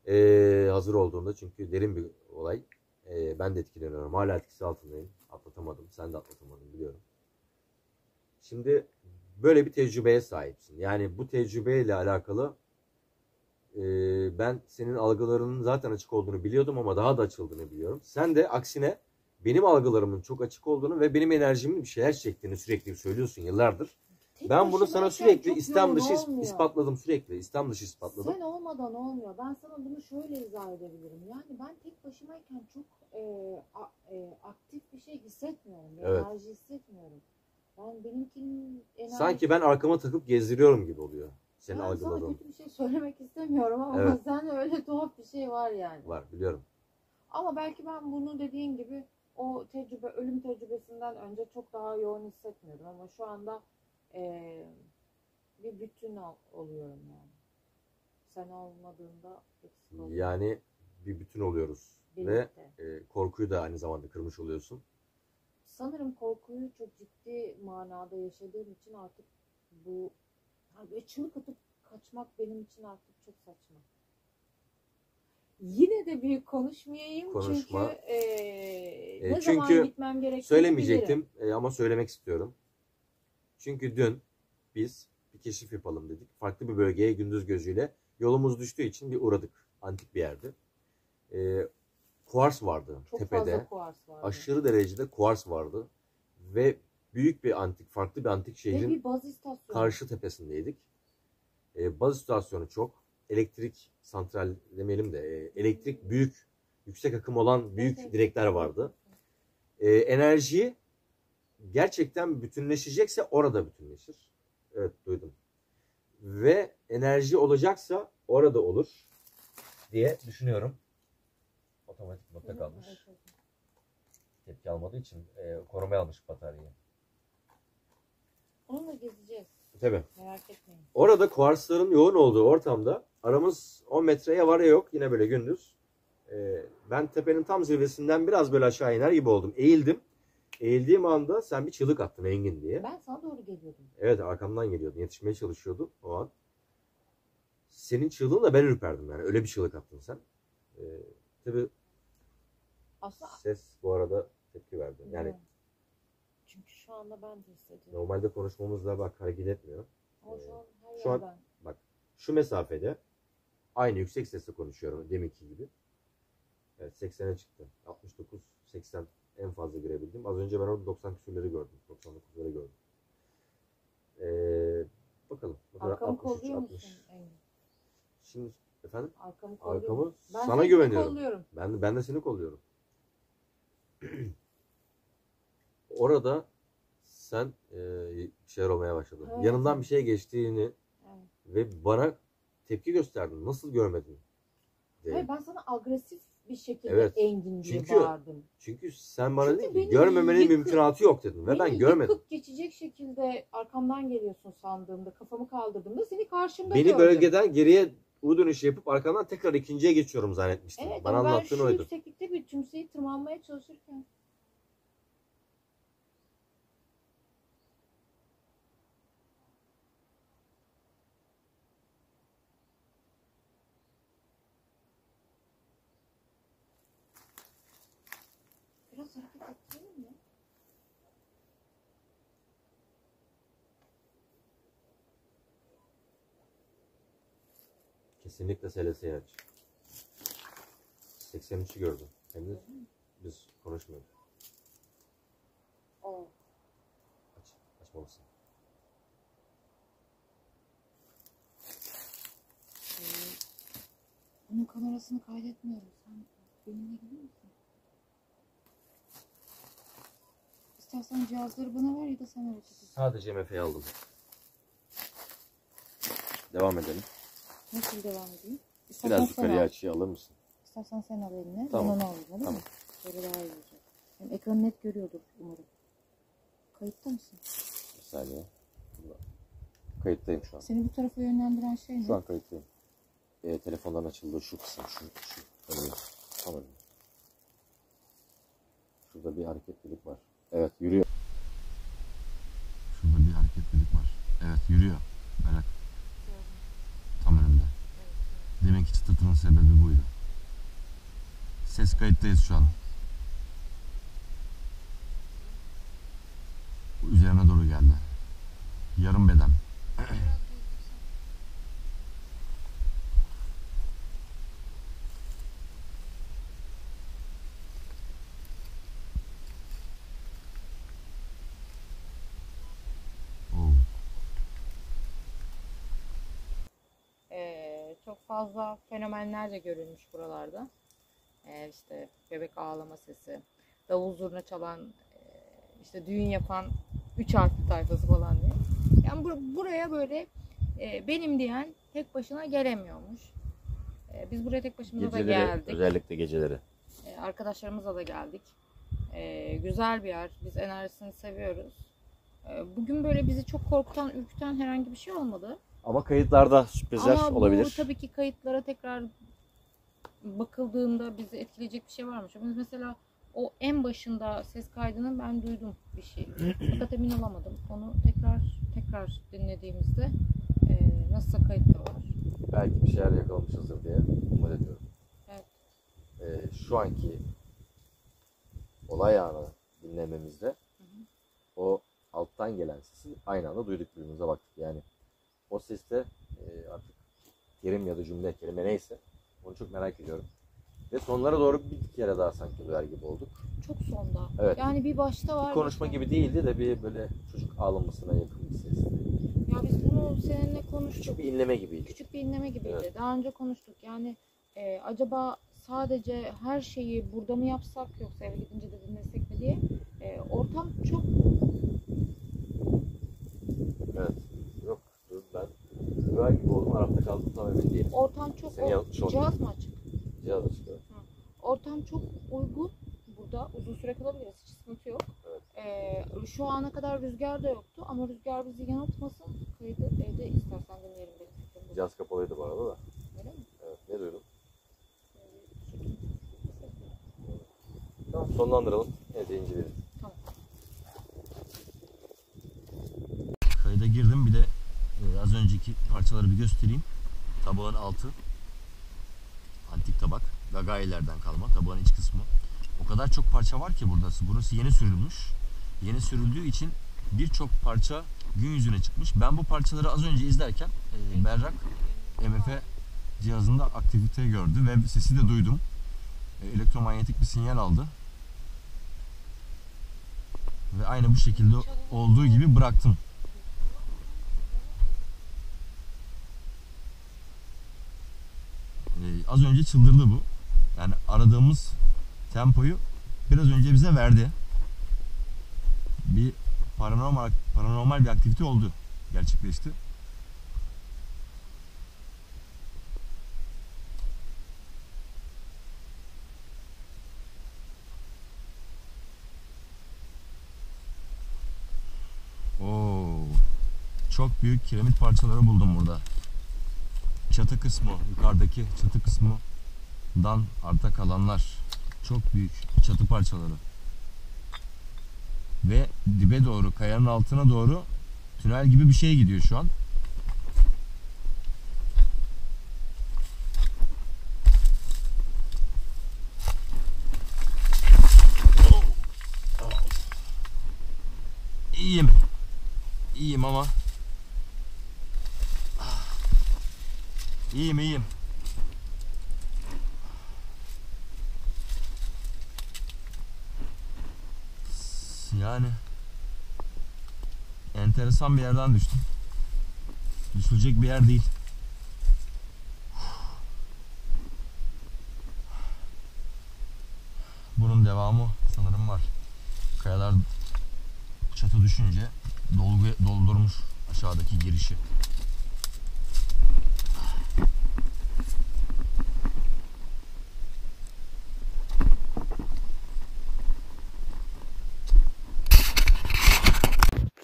E, hazır olduğunda çünkü derin bir olay. E, ben de etkileniyorum. Hala etkisi altındayım. Atlatamadım. Sen de atlatamadın biliyorum. Şimdi böyle bir tecrübeye sahipsin. Yani bu tecrübeyle alakalı e, ben senin algılarının zaten açık olduğunu biliyordum ama daha da açıldığını biliyorum. Sen de aksine benim algılarımın çok açık olduğunu ve benim enerjimin bir şeyler çektiğini sürekli söylüyorsun yıllardır. Tek Ben bunu sana sürekli yoğun dışı olmuyor. ispatladım sürekli. İstem dışı ispatladım. Sen olmadan olmuyor. Ben sana bunu şöyle izah edebilirim. Yani ben tek başımayken çok e, a- e, aktif bir şey hissetmiyorum. Evet. Enerji hissetmiyorum. Ben benimkinin enerji... Sanki ben arkama takıp gezdiriyorum gibi oluyor. Senin ben sana algıladığın. kötü bir şey söylemek istemiyorum ama Evet. sen öyle tuhaf bir şey var yani. Var biliyorum. Ama belki ben bunu dediğin gibi o tecrübe, ölüm tecrübesinden önce çok daha yoğun hissetmiyordum ama şu anda e, bir bütün ol- oluyorum yani. Sen olmadığında eksik oluyorum. Yani bir bütün oluyoruz. Ve Birlikte. e, korkuyu da aynı zamanda kırmış oluyorsun. Sanırım korkuyu çok ciddi manada yaşadığım için artık bu yani çığlık atıp kaçmak benim için artık çok saçma. Yine de büyük konuşmayayım Konuşma. çünkü E, ne çünkü zaman gitmem gerektiğini bilirim. Söylemeyecektim e, ama söylemek istiyorum. Çünkü dün biz bir keşif yapalım dedik. Farklı bir bölgeye gündüz gözüyle yolumuz düştüğü için bir uğradık. Antik bir yerde. E, kuars vardı Çok tepede. fazla kuars var. Aşırı derecede kuars vardı. Ve büyük bir antik, farklı bir antik Ve şehrin bir baz istasyonu. karşı tepesindeydik. E, baz istasyonu çok. Elektrik santral demeyelim de e, elektrik büyük, yüksek akım olan büyük evet. direkler vardı. E, enerji gerçekten bütünleşecekse orada bütünleşir. Evet duydum. Ve enerji olacaksa orada olur diye düşünüyorum. Otomatik modda kalmış. Tepki almadığı için e, korumaya almış bataryayı. Onunla gezeceğiz. Tabii. Merak etmeyin. Orada kuarsların yoğun olduğu ortamda aramız 10 metreye var ya yok yine böyle gündüz. Ee, ben tepenin tam zirvesinden biraz böyle aşağı iner gibi oldum. Eğildim. Eğildiğim anda sen bir çığlık attın Engin diye. Ben sana doğru geliyordum. Evet arkamdan geliyordun. Yetişmeye çalışıyordum o an. Senin çığlığınla ben ürperdim yani. Öyle bir çığlık attın sen. Ee, tabii Aslında ses bu arada tepki verdi. Yani Evet. çünkü şu anda ben de hissediyorum. normalde konuşmamızda bak hareket etmiyor. Ama şu an her Şu an- yerden. şu mesafede aynı yüksek sesle konuşuyorum deminki gibi. Evet 80'e çıktı. 69 80 en fazla görebildim. Az önce ben orada 90 küsürleri gördüm. 99'ları gördüm. Ee, bakalım. Arkamı 63, kolluyor 60. musun? Engin? Şimdi efendim Arkamı kolluyor arkamı? Ben sana seni güveniyorum. kolluyorum. Ben, ben de seni kolluyorum. Orada sen e, bir şeyler olmaya başladın. Evet. Yanından bir şey geçtiğini Evet. ve bana tepki gösterdin. Nasıl görmedin? diye. Hayır ben sana agresif bir şekilde Evet. Engin diye Çünkü bağırdım. Çünkü sen bana Çünkü dedin ki beni görmemenin yıkıp- mümkünatı yok dedin ve ben Beni görmedim. yıkıp geçecek şekilde arkamdan geliyorsun sandığımda, kafamı kaldırdığımda seni karşımda Beni gördüm. bölgeden geriye U dönüşü yapıp arkamdan tekrar ikinciye geçiyorum zannetmiştim. Evet bana ama ben anlattığın şu oydu. yükseklikte bir tümseyi tırmanmaya çalışırken Biraz hareket ettirelim Kesinlikle SLS'yi aç. 83'ü gördüm. Hem de biz konuşmuyoruz. Oo. Aç. Açmalısın. Ee, bunun kamerasını kaydetmiyorum. Sen benimle gelir misin? İstersen cihazları bana ver ya da sen hareket et. Sadece MF'yi aldım. Devam edelim. Nasıl devam edeyim? İstersen Biraz yukarıya açıyı alır mısın? İstersen sen al eline. Tamam. Ben onu alayım olur Tamam. mu? Böyle daha iyi olacak. Hem ekranı net görüyordur umarım. Kayıtta mısın? Bir saniye. Kayıttayım şu an. Seni bu tarafa yönlendiren şey ne? Şu an kayıttayım. Ee, telefonların açıldığı şu kısım. Şu, şu. Önümüz. Tam önümüz. Şurada bir hareketlilik var. Evet yürüyor. Şurada bir hareketlilik var. Evet yürüyor. Merak. Demek ki çıtırtının sebebi buydu. Ses kayıttayız şu an. Üzerine doğru geldi. Yarım beden. Oo. Ee, çok fazla fenomenler de görülmüş buralarda. Ee, işte bebek ağlama sesi, davul zurna çalan, e, işte düğün yapan üç harfli tayfası falan diye. Yani bur- buraya böyle e, benim diyen tek başına gelemiyormuş. E, biz buraya tek başımıza da geldik. özellikle geceleri. E, arkadaşlarımızla da geldik. E, güzel bir yer. Biz enerjisini seviyoruz. E, bugün böyle bizi çok korkutan, ürküten herhangi bir şey olmadı. Ama kayıtlarda sürprizler Ama olabilir. bu tabii ki kayıtlara tekrar bakıldığında bizi etkileyecek bir şey varmış. Biz mesela o en başında ses kaydını ben duydum bir şey. Fakat emin olamadım. Onu tekrar tekrar dinlediğimizde e, nasılsa kayıtta var. Belki bir şeyler yakalamışızdır diye umut ediyorum. Evet. Ee, şu anki olay anı dinlememizde o alttan gelen sesi aynı anda duyduk birbirimize baktık. Yani o seste e, artık terim ya da cümle, kelime neyse onu çok merak ediyorum. Ve sonlara doğru bir kere daha sanki duyar gibi olduk. Çok sonda. Evet. Yani bir başta var. Bir konuşma gibi değildi de bir böyle çocuk ağlamasına yakın bir sesti. Ya biz bunu seninle konuştuk. Küçük bir inleme gibiydi. küçük bir inleme gibiydi. Evet. Daha önce konuştuk. Yani e, acaba sadece her şeyi burada mı yapsak yoksa eve gidince de dinlesek mi diye. E, ortam çok Evet. Duyar gibi oldum. Arafta kaldım tam emin değilim. ortam çok Seni yanıltmış oldum. cihaz mı açık? Cihaz açık. Ortam çok uygun. Burada uzun süre kalabiliriz. Hiç sıkıntı yok. Evet. E, şu ana kadar rüzgar da yoktu ama rüzgar bizi yanıltmasın. Kaydı evde istersen dinleyelim benim. Cihaz kapalıydı bu arada da. Öyle mi? Evet. Ne duydun? E, çekim. Tamam sonlandıralım. Evde inceleyelim. Kayda girdim bir de önceki parçaları bir göstereyim. Tabağın altı antik tabak. Gagailerden kalma tabağın iç kısmı. O kadar çok parça var ki burası. Burası yeni sürülmüş. Yeni sürüldüğü için birçok parça gün yüzüne çıkmış. Ben bu parçaları az önce izlerken e, Berrak MF cihazında aktivite gördü ve sesi de duydum. E, elektromanyetik bir sinyal aldı. Ve aynı bu şekilde olduğu gibi bıraktım. Ee, az önce çıldırdı bu. Yani aradığımız tempoyu biraz önce bize verdi. Bir paranormal paranormal bir aktivite oldu. Gerçekleşti. Oo. Çok büyük kiremit parçaları buldum burada. Çatı kısmı, yukarıdaki çatı kısmından arta kalanlar. Çok büyük çatı parçaları. Ve dibe doğru, kayanın altına doğru tünel gibi bir şey gidiyor şu an. İyiyim. İyiyim ama. İyiyim iyiyim. Yani enteresan bir yerden düştüm. Düşülecek bir yer değil. Bunun devamı sanırım var. Kayalar çatı düşünce dolgu doldurmuş aşağıdaki girişi.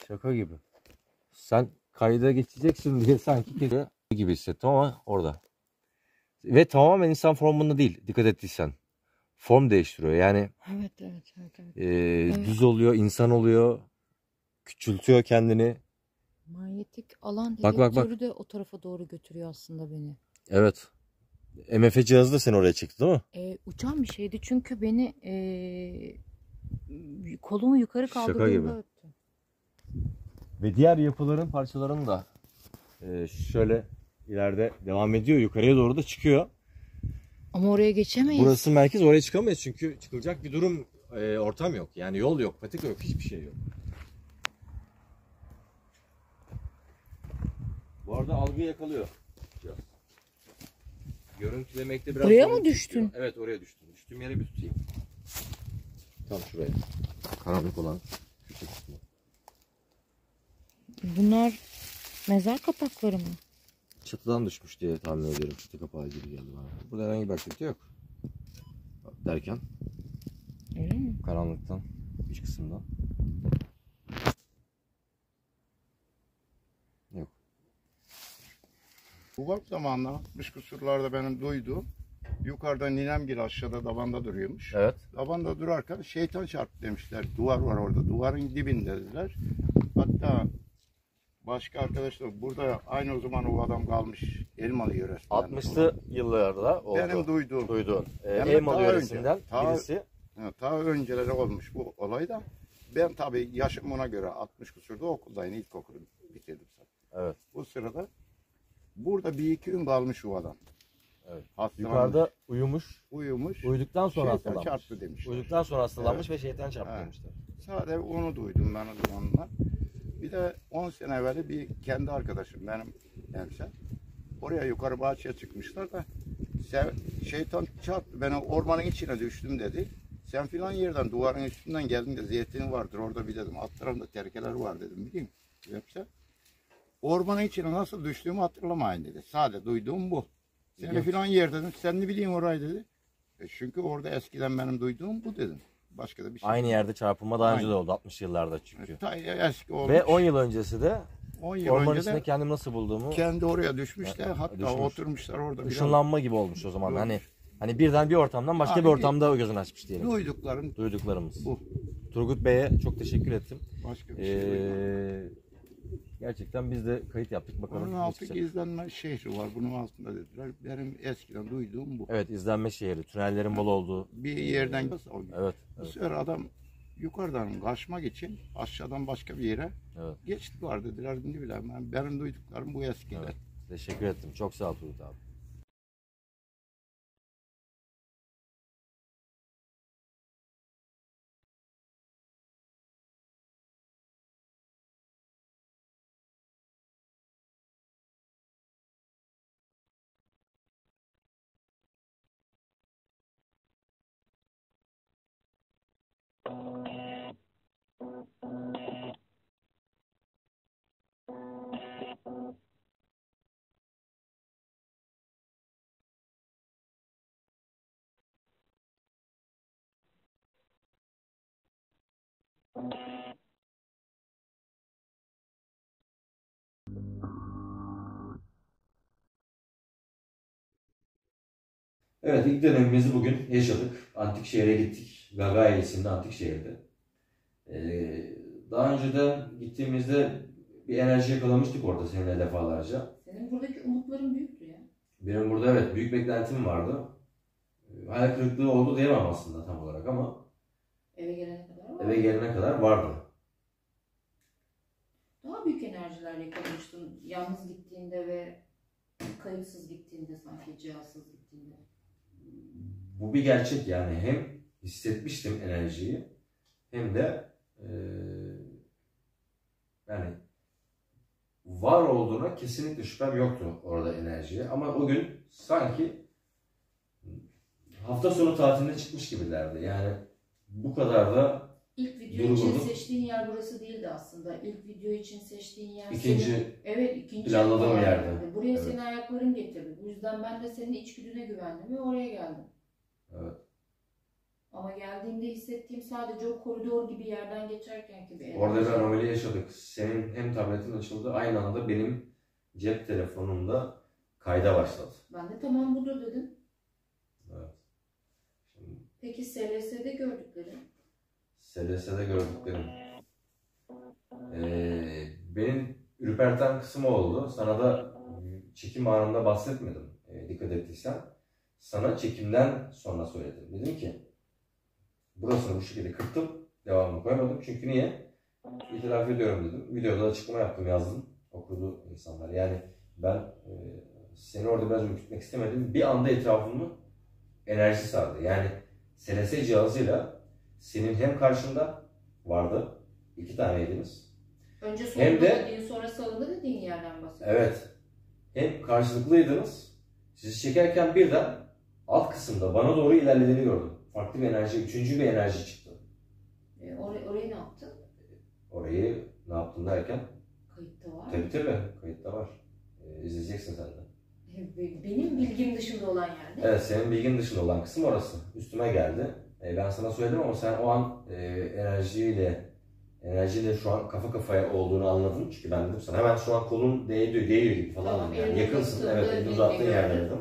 Şaka gibi. Sen kayda geçeceksin diye sanki gibi hissettim ama orada. Ve tamamen insan formunda değil dikkat ettiysen. Form değiştiriyor. Yani Evet evet evet. evet. e, düz oluyor, insan oluyor. Küçültüyor kendini. Manyetik alan Bak, bak, bak. de o tarafa doğru götürüyor aslında beni. Evet. MF cihazı da seni oraya çekti değil mi? Ee, uçan bir şeydi çünkü beni ee, kolumu yukarı gibi. öptü. Ve diğer yapıların parçalarını da e, şöyle ileride devam ediyor. Yukarıya doğru da çıkıyor. Ama oraya geçemeyiz. Burası merkez oraya çıkamayız çünkü çıkılacak bir durum e, ortam yok. Yani yol yok, patika yok, hiçbir şey yok. Bu arada algı yakalıyor. Görüntülemekte biraz Buraya mı düştün? çekiyor. Evet oraya düştüm. Düştüğüm yere bir tutayım. Tam şuraya. Karanlık olan. Bunlar mezar kapakları mı? Çatıdan düşmüş diye tahmin ediyorum. Çatı kapağı gibi geldi bana. Burada herhangi bir aktivite yok. Derken Öyle mi? karanlıktan, iç kısımdan. Yok. Bu vakit zamanında 60 kusurlarda benim duyduğum yukarıda ninem gibi aşağıda davanda duruyormuş. Evet. Davanda durarken şeytan çarptı demişler. Duvar var orada. Duvarın dibinde dediler. Hatta başka arkadaşlar burada aynı o zaman o adam kalmış Elmalı yöresinden. 60'lı yıllarda oldu. Benim duyduğum. Duyduğun. Ee, Hem de Elmalı daha yöresinden önce. Ta- birisi. Ha, ta önceleri olmuş bu olay da. Ben tabii yaşım ona göre 60 kusurda okuldayım. İlkokulu bitirdim zaten. Evet. Bu sırada burada bir iki gün kalmış o adam. Evet. Hastalanmış, Yukarıda uyumuş. uyumuş. Uyuduktan sonra Şeytan hastalanmış. çarptı demişler. Uyuduktan sonra hastalanmış Evet. ve şeytan çarptı Evet. demişler. Sadece onu duydum ben o zamanlar. Bir de 10 sene evvel bir kendi arkadaşım benim hemşer. Oraya yukarı bahçeye çıkmışlar da şeytan çarptı beni ormanın içine düştüm dedi. Sen filan yerden duvarın üstünden geldin de zeytinin vardır orada bir dedim. Alt tarafında terkeler var dedim bileyim. Hemşer. Ormanın içine nasıl düştüğümü hatırlamayın dedi. Sadece duyduğum bu. Seni filan yer dedim. Sen ne bileyim orayı dedi. E çünkü orada eskiden benim duyduğum bu dedim. Başka da bir şey. Aynı yerde çarpılma daha önce de oldu 60 yıllarda çünkü. Ta eski olmuş. Ve 10 yıl öncesi de 10 yıl orman önce içinde de kendimi nasıl bulduğumu kendi oraya düşmüşler. Evet, Hatta düşmüş. oturmuşlar orada. biraz ışınlanma gibi olmuş o zaman. Hani hani birden bir ortamdan başka Abi, bir ortamda gözünü açmış diyelim. Duyduklarım Duyduklarımız. bu. Turgut Bey'e çok teşekkür ettim. Başka bir şey duymadım. Gerçekten biz de kayıt yaptık bakalım. Onun ne altı çıkacak. gizlenme şehri var. Bunun altında dediler. Benim eskiden duyduğum bu. Evet izlenme şehri. Tünellerin bol olduğu. Bir yerden Evet. Bu evet. sefer adam yukarıdan kaçmak için aşağıdan başka bir yere Evet. geçit var dediler. Ne bileyim ben. Benim duyduklarım bu eskiler. Evet. Teşekkür ettim. Çok sağ ol Turgut abi. Evet ilk dönemimizi bugün yaşadık. Antik şehre gittik. Gagaya isimli antik şehirde. Ee, daha önce de gittiğimizde bir enerji yakalamıştık orada seninle defalarca. Senin buradaki umutların büyüktü ya. Benim burada evet büyük beklentim vardı. Ee, Hayal kırıklığı oldu diyemem aslında tam olarak ama Eve gelene kadar var. Eve gelene kadar vardı. Daha büyük enerjiler yakalamıştın. Yalnız gittiğinde ve kayıtsız gittiğinde sanki cihazsız gittiğinde. Bu bir gerçek yani hem hissetmiştim enerjiyi hem de eee, yani var olduğuna kesinlikle şüphem yoktu orada enerjiye ama o gün sanki hafta sonu tatiline çıkmış gibilerdi yani bu kadar da İlk video Duru için seçtiğin yer burası değildi aslında. İlk video için seçtiğin yer ikinci senin- evet ikinci planladığım yerde. geldi. Buraya Evet. senin ayakların getirdi. Bu yüzden ben de senin içgüdüne güvendim ve oraya geldim. Evet. Ama geldiğimde hissettiğim sadece o koridor gibi yerden geçerken gibi. orada bir anomali yaşadık. Senin hem tabletin açıldı aynı anda benim cep telefonumda kayda başladı. Ben de tamam budur dedim. Evet. Şimdi Peki SLS'de gördüklerim? SLS'de gördüklerim. Ee, benim ürperten kısmı oldu. Sana da çekim anında bahsetmedim. Ee, dikkat ettiysen. Sana çekimden sonra söyledim. Dedim ki burasını bu şekilde kırptım. Devamını koymadım. Çünkü niye? İtiraf ediyorum dedim. Videoda açıklama yaptım yazdım. Okudu insanlar. Yani ben e, seni orada biraz ürkütmek istemedim. Bir anda etrafımı enerji sardı. Yani SLS cihazıyla senin hem karşında vardı. iki taneydiniz. Önce Hem solunda de- dediğin sonra sağında dediğin yerden bahsediyorum. Evet. Hem karşılıklıydınız. Sizi çekerken birden alt kısımda bana doğru ilerlediğini gördüm. Farklı bir enerji, üçüncü bir enerji çıktı. E, or- orayı ne yaptın? Orayı ne yaptın derken Kayıtta var. tabii tabii kayıtta var. Ee, izleyeceksin sen de. E, Benim bilgim dışında olan yerde. Evet senin bilgin dışında olan kısım orası. Üstüme geldi. Ee, ben sana söyledim ama sen o an e, enerjiyle enerjiyle şu an kafa kafaya olduğunu anladın. Çünkü ben dedim sana hemen şu an kolun değiyor, değiyor gibi falan. Tamam, yani yakınsın. Evet elini uzattığın yerde dedim.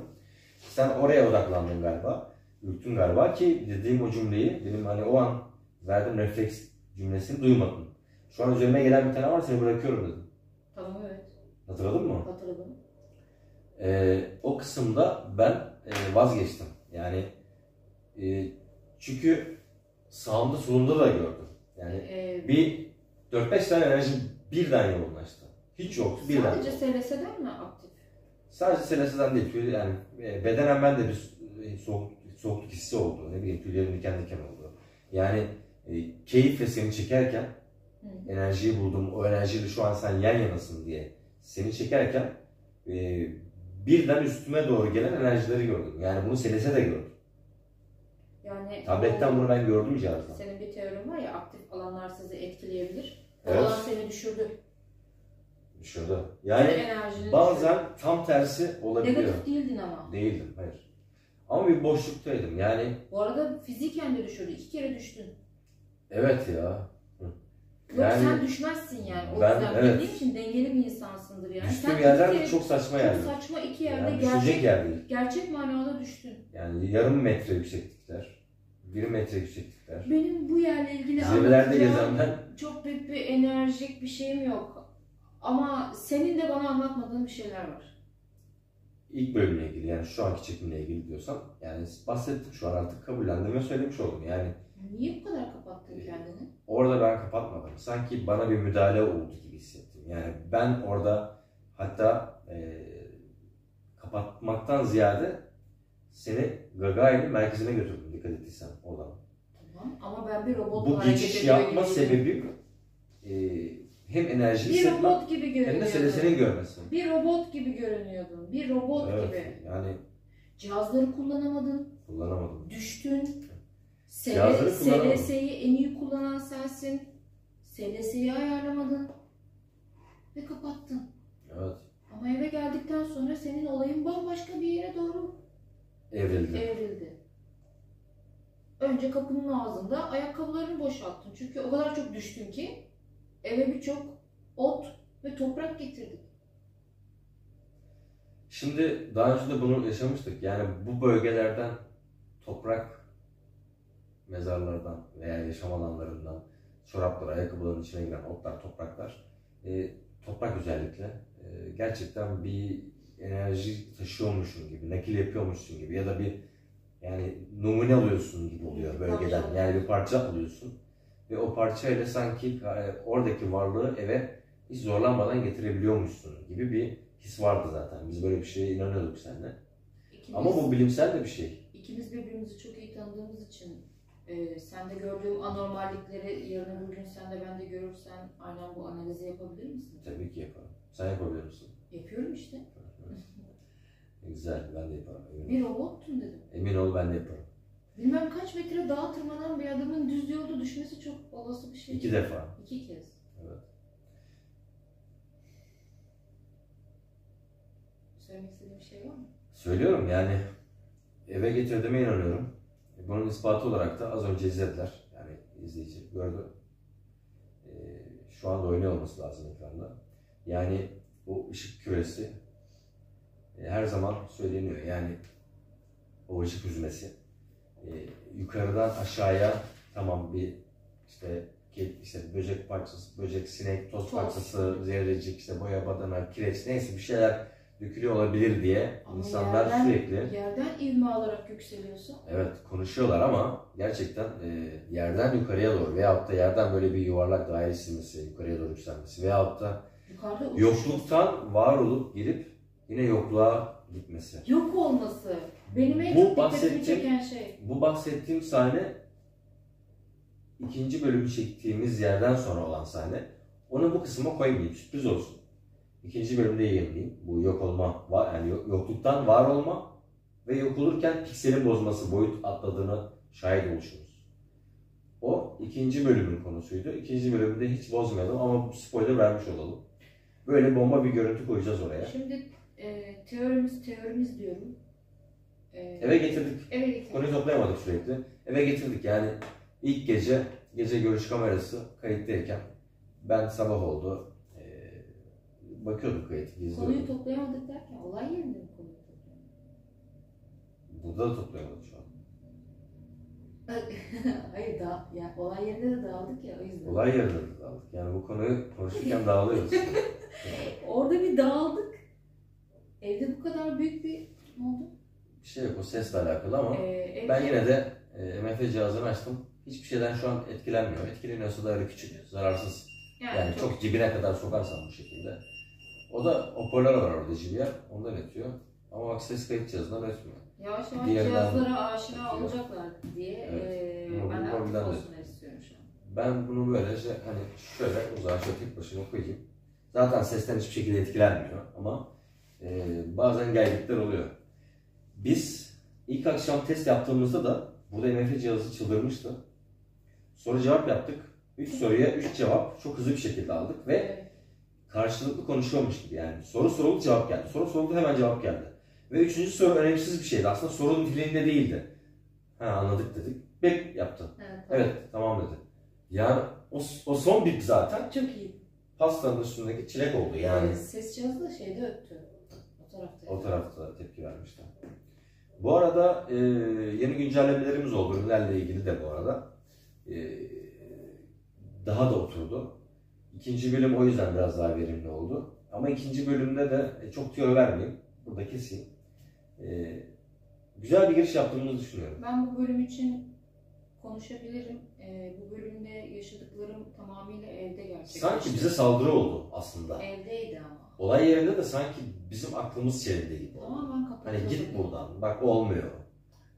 Sen oraya odaklandın galiba. Ürktün galiba ki dediğim o cümleyi benim hani o an verdiğim refleks cümlesini duymadın. Şu an üzerime gelen bir tane var seni bırakıyorum dedim. Tamam evet. Hatırladın mı? Hatırladım. Ee, o kısımda ben e, vazgeçtim. Yani e, çünkü sağımda solumda da gördüm. Yani E, bir 4-5 tane enerji birden yoğunlaştı. Hiç yoktu birden. sadece SLS'den mi aktif? Sadece selesiden değil. tüy- Yani e, bedenen ben de bir e, soğuk, soğukluk hissi oldu. Ne bileyim tüylerim diken diken oldu. Yani e, keyifle seni çekerken Hı. enerjiyi buldum. O enerjiyle şu an sen yan yanasın diye seni çekerken e, birden üstüme doğru gelen enerjileri gördüm. Yani bunu selese de gördüm. Yani Tabletten o- bunu ben gördüm cihazdan. Senin bir teorin var ya aktif alanlar sizi etkileyebilir. O Evet. alan seni düşürdü. Senin Yani enerjini bazen tam tersi düşürdü. olabiliyor. Negatif değildin ama. Değildim, hayır. Ama bir boşluktaydım. Yani Bu arada fiziken de düşürdü. İki kere düştün. evet ya. Yok Yani- sen düşmezsin yani. O Ben- yüzden evet. bildiğim için dengeli bir insansındır yani. Düştüğüm sen yerler kere- çok saçma çok yerler. saçma iki yerde Yani gerçek, yer değil. gerçek manada düştün. Yani yarım metre yükseklikler. Bir metre yükseklikler. Benim bu yerle ilgili Zirvelerde anlatacağım gezen ben çok büyük bir enerjik bir şeyim yok. Ama senin de bana anlatmadığın bir şeyler var. ilk bölümle ilgili yani şu anki çekimle ilgili diyorsan yani bahsettim şu an artık kabullendim ve söylemiş oldum. Yani Niye bu kadar kapattın kendini? orada ben kapatmadım. Sanki bana bir müdahale oldu gibi hissettim. Yani ben orada hatta e, kapatmaktan ziyade seni Gaga'yı merkezine götürdüm dikkat ettiysen oradan. Tamam ama ben bir robot Bu geçiş yapma gibi sebebim e, hem enerji Bir hissetmem robot gibi hem de görünüyordun. selesinin görmesi. Bir robot gibi görünüyordun. Bir robot Evet, gibi. yani Cihazları kullanamadın. kullanamadım. Düştün. SLS'yi en iyi kullanan sensin. SLS'yi ayarlamadın. Ve kapattın. Evet. Ama eve geldikten sonra senin olayın bambaşka bir yere doğru Evrildi. evrildi. önce kapının ağzında ayakkabılarını boşalttım. Çünkü o kadar çok düştüm ki eve birçok ot ve toprak getirdik. Şimdi daha önce de bunu yaşamıştık. Yani bu bölgelerden toprak mezarlardan veya yaşam alanlarından çoraplar, ayakkabıların içine giren otlar, topraklar e, toprak özellikle e, gerçekten bir enerji taşıyormuşsun gibi, nakil yapıyormuşsun gibi ya da bir yani numune alıyorsun gibi oluyor bölgeden. Yani bir parça alıyorsun ve o parçayla sanki e, oradaki varlığı eve hiç zorlanmadan getirebiliyormuşsun gibi bir his vardı zaten. Biz böyle bir şeye inanıyorduk seninle. İkimiz, Ama bu bilimsel de bir şey. ikimiz birbirimizi çok iyi tanıdığımız için e, sen de gördüğüm anormallikleri yarın öbür gün sen de ben de görürsen aynen bu analizi yapabilir misin? Tabii ki yaparım. Sen yapabilir misin? Yapıyorum işte. Güzel, ben de yaparım. Emin, Bir robottun dedim. Emin ol ben de yaparım. Bilmem kaç metre dağa tırmanan bir adamın düz yolda düşmesi çok olası bir şey. İki defa. İki kez. Evet. Söylemek istediğim bir şey var mı? Söylüyorum yani eve getirdiğime inanıyorum. Bunun ispatı olarak da az önce izlediler. Yani izleyici gördü. Ee, şu anda oynuyor olması lazım ekranda. Yani o ışık küresi e, her zaman söyleniyor. Yani o ışık hüzmesi. E, yukarıdan aşağıya tamam bir işte işte böcek parçası, böcek, sinek, toz, Toz. parçası, zerrecik, işte boya, badana, kireç neyse bir şeyler dökülüyor olabilir diye Ama insanlar yerden- sürekli Yerden ivme alarak yükseliyorsa evet konuşuyorlar ama gerçekten e, yerden yukarıya doğru veyahut da yerden böyle bir yuvarlak daire çizmesi, yukarıya doğru yükselmesi veyahut da yukarıda yokluktan var olup girip yine yokluğa gitmesi. Yok olması. Benim en Bu çok dikkatimi çeken şey. Bu bahsettiğim sahne ikinci bölümü çektiğimiz yerden sonra olan sahne. Onu bu kısma koymayayım, sürpriz olsun. İkinci bölümde yayınlayayım. Bu yok olma, var, yani yok- yokluktan var olma ve yok olurken pikselin bozması, boyut atladığını şahit oluşumuz. O ikinci bölümün konusuydu. İkinci bölümde hiç bozmayalım ama spoiler vermiş olalım. Böyle bomba bir görüntü koyacağız oraya. Şimdi e, teorimiz teorimiz diyorum. E, Eve getirdik. Eve getirdik. Konuyu toplayamadık sürekli. Eve getirdik yani ilk gece gece görüş kamerası kayıttayken ben sabah oldu eee bakıyordum kayıt Konuyu izliyordum. toplayamadık derken olay yerinde mi konuyu toplayamadık? Burada da toplayamadık şu an. Hayır da yani olay yerinde de dağıldık ya o yüzden. Olay yerinde de dağıldık. Yani bu konuyu konuşurken dağılıyoruz. Orada bir dağıldık. Evde bu kadar büyük bir ne oldu? bir şey yok o sesle alakalı ama Ee, ben yine de eee, MF cihazını açtım. Hiçbir şeyden şu an etkilenmiyor. Etkileniyorsa da öyle küçük, zararsız. Yani, çok dibine kadar sokarsan bu şekilde. O da hoparlör var orada JBL. Ondan ötüyor. Ama bak ses kayıt cihazından ötmüyor. Yavaş yavaş cihazlara aşina ötüyor. olacaklar diye Evet. Ama ben aktif olsunlar istiyorum şu an. Ben bunu böylece hani şöyle uzağa şöyle tek başıma koyayım. Zaten sesten hiçbir şekilde etkilenmiyor ama e, bazen gelgitler oluyor. Biz ilk akşam test yaptığımızda da burada MF cihazı çıldırmıştı. Soru cevap yaptık. 3 soruya 3 cevap çok hızlı bir şekilde aldık ve karşılıklı konuşuyormuş gibi yani. Soru soruldu cevap geldi. Soru soruldu hemen cevap geldi. Ve üçüncü soru önemsiz bir şeydi. Aslında sorunun dilinde değildi. Ha anladık dedik. Bek yaptı. Evet, tamam. Evet tamam dedi. Yani o, o son bip zaten Çok iyi. pastanın üstündeki çilek oldu yani. Ee, ses cihazı da şeyde öttü. O tarafta. O tarafta tepki vermişler. Bu arada e, yeni güncellemelerimiz oldu ürünlerle ilgili de bu arada. E, daha da oturdu. İkinci bölüm o yüzden biraz daha verimli oldu. Ama ikinci bölümde de e, çok tüyo vermeyeyim. Burada keseyim. E, güzel bir giriş yaptığımızı düşünüyorum. Ben bu bölüm için konuşabilirim. Ee, bu bölümde yaşadıklarım tamamıyla evde gerçekleşti. Sanki bize saldırı oldu aslında. Evdeydi ama. Olay yerinde de sanki bizim aklımız çeldi gibi. Hani git buradan. Bak olmuyor.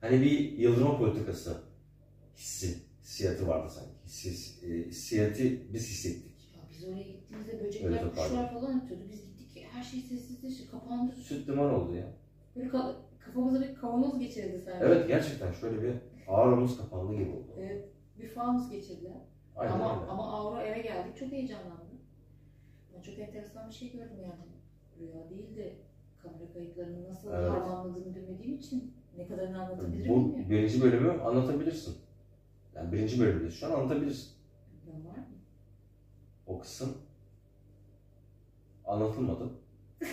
Hani bir yıldırma politikası hissi, hissiyatı vardı sanki. Hissi, e, hissiyatı biz hissettik. Ya biz oraya gittiğimizde böcekler, kuşlar falan ötüyordu. Biz gittik her şey sessizleşti, kapandı. Süt liman oldu ya. Böyle ka- kafamıza bir kavanoz geçirdi sanki. Evet gerçekten şöyle bir ağır omuz kapandı gibi oldu. Evet, bir fanus geçirdiler. Aynen ama, öyle. ama Avro eve geldik çok heyecanlandım. Ben çok enteresan bir şey gördüm yani. Rüya değil de kamera kayıtlarını nasıl Evet. harmanladığını bilmediğim için ne kadarını anlatabilirim Bu bilmiyorum. birinci bölümü anlatabilirsin. Yani birinci bölümdeyiz. Şu an anlatabilirsin. Ben var mı? O kısım anlatılmadı.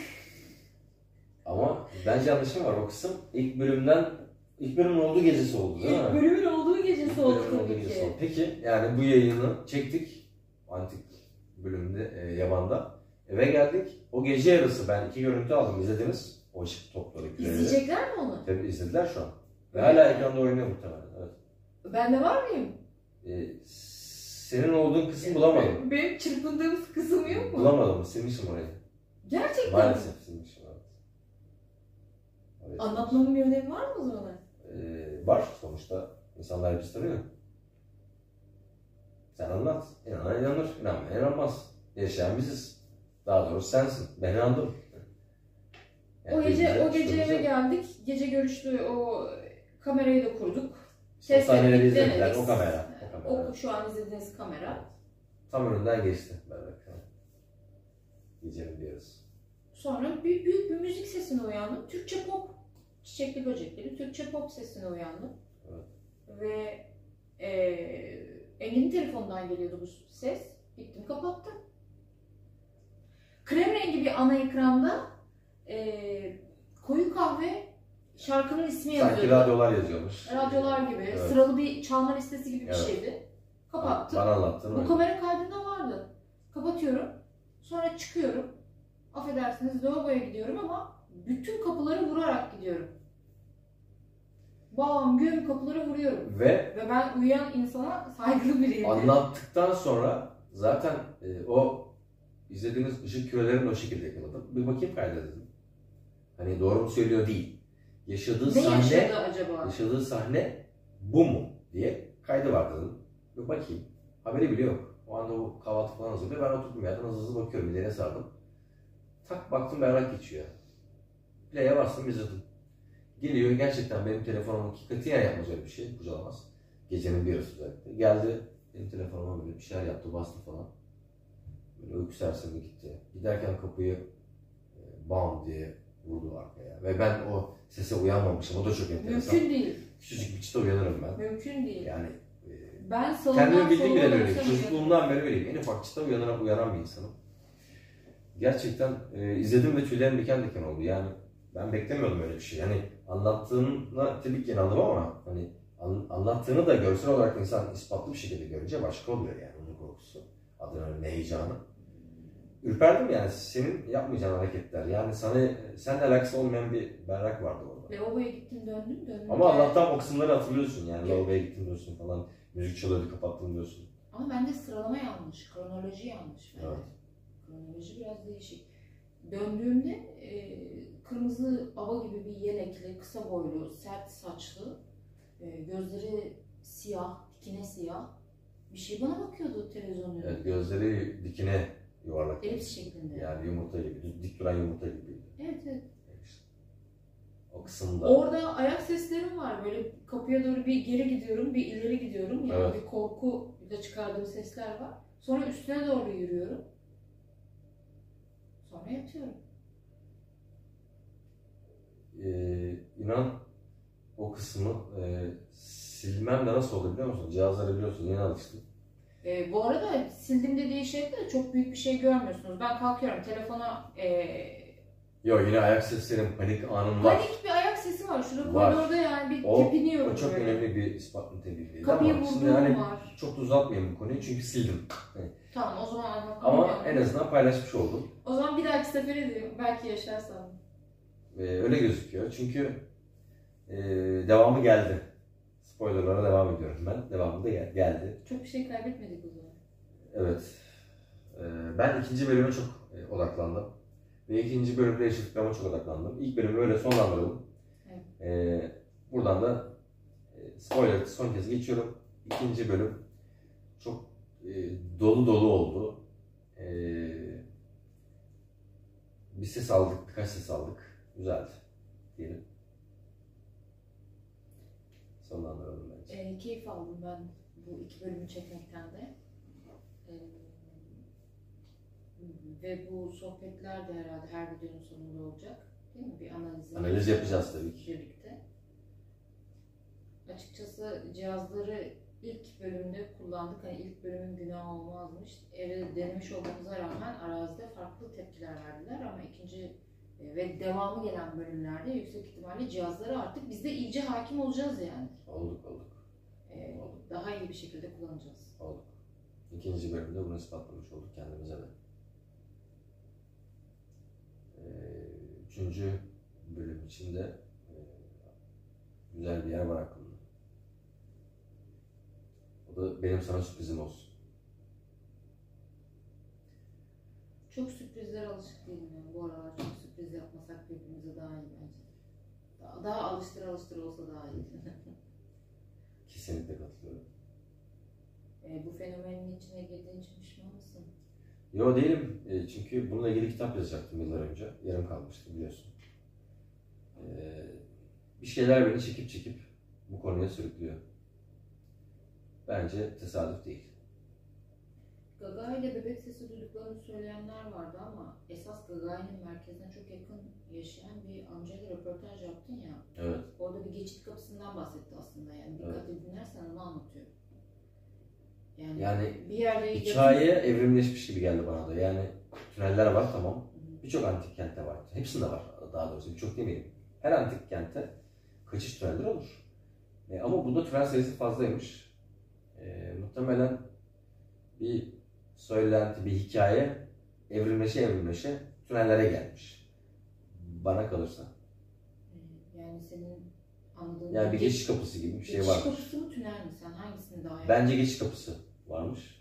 Ama bence yanlışım var. O kısım ilk bölümden ilk bölümün olduğu gecesi oldu değil mi? İlk bölümün olduğu gecesi İlk oldu tabii ki. oldu. Peki yani bu yayını çektik. Antik bölümde e, yabanda. Eve geldik. O gece yarısı ben iki görüntü aldım. izlediniz. O ışık küreleri. İzleyecekler mi onu? Tabii izlediler şu an. Ve hala ekranda oynuyor muhtemelen. Evet. Ben de var mıyım? E, senin olduğun kısmı bulamadım. Benim çırpındığım kısım yok mu? Bulamadım. Silmişim orayı. Gerçekten mi? Maalesef silmişim. Evet. Anlatmamın bir önemi var mı o zaman? Ee, var sonuçta. İnsanlar hepsi tanıyor. Sen anlat. İnanan inanır. İnanmayan inanmaz. Yaşayan biziz. Daha doğrusu sensin. Ben inandım. Yani o gece o gece eve geldik. Gece görüşlü o kamerayı da kurduk. Ses sahneleri izlediler. O kamera. O kamera. O şu an izlediğiniz kamera. Tam önünden geçti. Berrak. Gecenin bir yarısı. Sonra büyük, büyük bir müzik sesine uyandım. Türkçe pop. Çiçekli böcekleri. Türkçe pop sesine uyandım. Evet. Ve e, Engin'in telefonundan geliyordu bu ses. Gittim kapattım. Krem rengi bir ana ekranda e, koyu kahve şarkının ismi yazıyordu. Sanki radyolar yazıyormuş. Radyolar gibi. Evet. Sıralı bir çalma listesi gibi bir Evet. şeydi. Kapattım. Bana anlattın. Bu öyle. kamera kaydında vardı. Kapatıyorum. Sonra çıkıyorum. Affedersiniz lavaboya gidiyorum ama bütün kapıları vurarak gidiyorum. Bam güm kapıları vuruyorum. Ve Ve ben uyuyan insana saygılı biriyim. anlattıktan sonra zaten e, o izlediğiniz ışık kürelerini o şekilde yakaladım. Bir bakayım kayda dedim. Hani doğru mu söylüyor değil. Yaşadığı Ne sahne yaşadı acaba? yaşadığı sahne bu mu diye kaydı var dedim. Bir bakayım. Haberi bile yok. O anda o kahvaltı falan hazırlıyor. Ben oturdum yerden hızlı hızlı bakıyorum. İleriye sardım. Tak baktım berrak geçiyor. Play'e bastım izledim. Geliyor gerçekten benim telefonum katiyen yapmaz öyle bir şey. Kucalamaz. Gecenin bir yarısı özellikle. Geldi benim telefonuma böyle bir şeyler yaptı bastı falan. Böyle uyku sersemi gitti. Giderken kapıyı e, bam diye vurdu arkaya. Ve ben o sese uyanmamışım. O da çok enteresan. Mümkün değil. Küçücük bir çıta uyanırım ben. Mümkün değil. Yani e, Ben salondan kendimi bildiğim bile öyleyim. Çocukluğumdan beri öyleyim. En ufak çıta uyanarak uyanan bir insanım. Gerçekten e, izledim ve tüylerim diken diken oldu. Yani ben beklemiyordum öyle bir şey. Yani anlattığına tabii ki inandım ama hani an- anlattığını da görsel olarak insan ispatlı bir şekilde görünce başka oluyor yani onun korkusu. Adrenalin, heyecanı. Ürperdim yani senin yapmayacağın hareketler. Yani sana seninle alakası olmayan bir berrak vardı orada. Lavaboya gittim döndüm döndüm. Ama. Allah'tan o kısımları hatırlıyorsun yani. Lavaboya gittin diyorsun falan. Müzik çalıyordu kapattım diyorsun. Ama bende sıralama yanlış. Kronoloji yanlış. Evet. Kronoloji biraz değişik. Döndüğümde e, kırmızı ava gibi bir yelekli, kısa boylu, sert saçlı, e, gözleri siyah, dikine siyah bir şey bana bakıyordu televizyonun önünde. Evet gözleri dikine yuvarlak. Elips şeklinde. Yani yumurta gibi, dik duran yumurta gibiydi. Evet evet. O kısımda. Orada ayak seslerim var. Böyle kapıya doğru bir geri gidiyorum, bir ileri gidiyorum. Yani Evet. bir korku da çıkardığım sesler var. Sonra üstüne doğru yürüyorum. Sonra yatıyorum. Ee, inan o kısmı e, silmem de nasıl oldu biliyor musun? Cihazları biliyorsun yeni alıştım. Ee, bu arada sildim dediği şeyde de çok büyük bir şey görmüyorsunuz. Ben kalkıyorum telefona ee, Yok yine ayak seslerim, panik anım var. panik bir ayak sesi var. Şurada Var. koridorda yani bir O, tepiniyorum o çok böyle. önemli bir ispat niteliğiydi. Kapıyı Ama şimdi vurduğum var. çok da uzatmayayım bu konuyu çünkü sildim. Tamam o zaman anlatamam. Ama en azından paylaşmış oldum. O zaman bir dahaki sefere de belki yaşarsam. Ee, öyle gözüküyor çünkü e, devamı geldi. Spoilerlara devam ediyorum ben. Devamı da gel- geldi. Çok bir şey kaybetmedik o zaman. Evet. Ee, ben ikinci bölüme çok e, odaklandım. Ve ikinci bölümde yaşadıklarıma çok odaklandım. İlk bölümü öyle sonlandırdım. Ee, buradan da e, spoiler son kez geçiyorum. İkinci bölüm çok e, dolu dolu oldu. E, bir ses aldık, birkaç ses aldık. Güzeldi diyelim. Sonlandıralım bence. Ee, keyif aldım ben bu iki bölümü çekmekten de. Ee, ve bu sohbetler de herhalde her videonun sonunda olacak. Değil mi? Bir analiz. Analiz yapacağız tabii ki. Birlikte. Açıkçası cihazları ilk bölümde kullandık. Hani ilk bölümün günahı olmazmış. Evde denemiş olmamıza rağmen arazide farklı tepkiler verdiler ama ikinci e, ve devamı gelen bölümlerde yüksek ihtimalle cihazlara artık biz de iyice hakim olacağız yani. Olduk olduk. E, daha iyi bir şekilde kullanacağız. Olduk. İkinci bölümde bunu ispatlamış olduk kendimize de. Ee, üçüncü bölüm içinde e, güzel bir yer var aklımda. Da benim sana sürprizim olsun. Çok sürprizlere alışık değilim yani bu aralar çok sürpriz yapmasak birbirimize daha iyi bence. Daha, daha alıştır alıştır olsa daha iyi. Kesinlikle katılıyorum. e, bu fenomenin içine girdiğin için pişman mısın? Yo değilim. E, çünkü bununla ilgili kitap yazacaktım yıllar önce. Yarım kalmıştı biliyorsun. E, bir şeyler beni çekip çekip bu konuya sürüklüyor. Bence tesadüf değil. Gaga ile bebek sesi duyduklarını söyleyenler vardı ama esas Gaga'nın merkezine çok yakın yaşayan bir amcayla röportaj yaptın ya. Evet. Orada bir geçit kapısından bahsetti aslında yani dikkatli dinlersen onu anlatıyor. Yani, Yani bir yerde Hikaye evrimleşmiş gibi geldi bana da. Yani tüneller var tamam. Birçok antik kentte var. Hepsinde var daha doğrusu. Birçok demeyelim. Her antik kentte kaçış tünelleri olur. E, ama bunda tünel sayısı fazlaymış. E, muhtemelen bir söylenti, bir hikaye evrimleşe evrimleşe tünellere gelmiş. Bana kalırsa. Ee, Yani senin anladığın Yani bir geç- geçiş kapısı gibi bir şey geçiş varmış. kapısı mı tünel mi? Sen hangisini daha iyi? Bence geçiş kapısı varmış.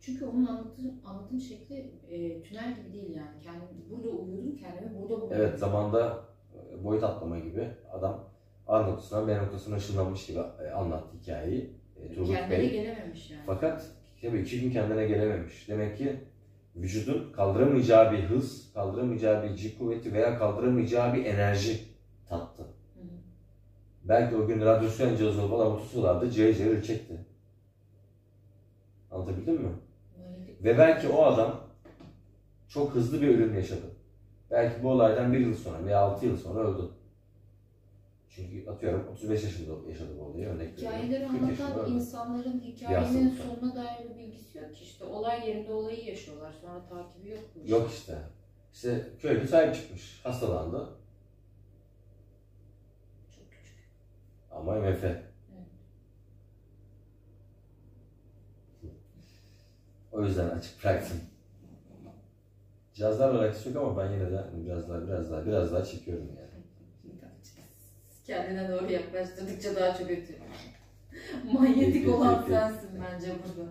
Çünkü onun anlatım, anlatım şekli e, tünel gibi değil yani. Kendim burada uyuyordum, kendimi burada buldum. Evet zamanda e, boyut atlama gibi adam A noktasından B noktasına ışınlanmış gibi e, anlattı hikayeyi. E, Turgut Kendine Bey. gelememiş yani. Fakat tabii iki gün kendine gelememiş. Demek ki vücudun kaldıramayacağı bir hız, kaldıramayacağı bir G kuvveti veya kaldıramayacağı bir enerji tattı. Hı hı. Belki o gün radyasyon cihazı falan tutuyorlardı, cayır cayır çekti. Anlatabildim mi? Ve belki o adam çok hızlı bir ölüm yaşadı. Belki bu olaydan bir yıl sonra veya 6 yıl sonra öldü. Çünkü atıyorum 35 yaşında yaşadı bu olayı örnek. Hikayeleri 40 yaşında anlatan insanların hikayenin sonuna dair bir bilgisi yok ki işte. Olay yerinde olayı yaşıyorlar. Sonra takibi yok. işin. Yok işte. İşte köylü sahip çıkmış. Hastalandı. Çok küçük. Ama MF. O yüzden açık bıraktım. Cihazlarla alakası yok ama ben yine de hani biraz daha biraz daha biraz daha çekiyorum yani. Kendine doğru yaklaştırdıkça daha çok ötüyor. Manyetik olan sensin bence burada.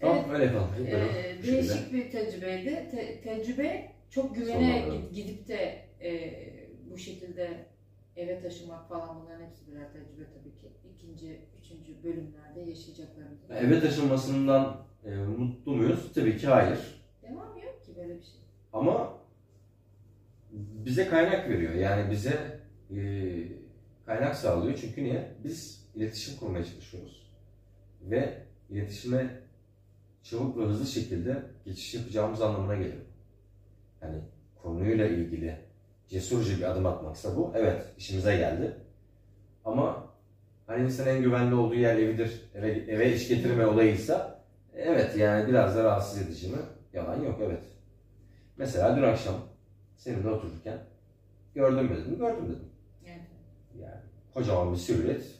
Tamam Evet, öyle yapalım. Ee, değişik bir tecrübeydi. Te- tecrübe çok güvene gid- gidip de e, bu şekilde eve taşımak falan bunların hepsi birer tecrübe tabii ki. İkinci, üçüncü bölümlerde yaşayacaklarımız. Eve taşınmasından e, mutlu muyuz? Tabii ki hayır. Devam yok böyle bir şey. Ama bize kaynak veriyor. Yani bize e, kaynak sağlıyor. Çünkü niye? Biz iletişim kurmaya çalışıyoruz. Ve iletişime çabuk ve hızlı şekilde geçiş yapacağımız anlamına geliyor. Yani konuyla ilgili cesurca bir adım atmaksa bu. Evet işimize geldi. Ama hani insan en güvenli olduğu yer evidir. Eve, eve iş getirme olayıysa evet yani biraz da rahatsız edici mi? Yalan yok evet. Mesela dün akşam seninle otururken gördüm mü dedim, gördüm dedim. Yani Yani kocaman bir silüet.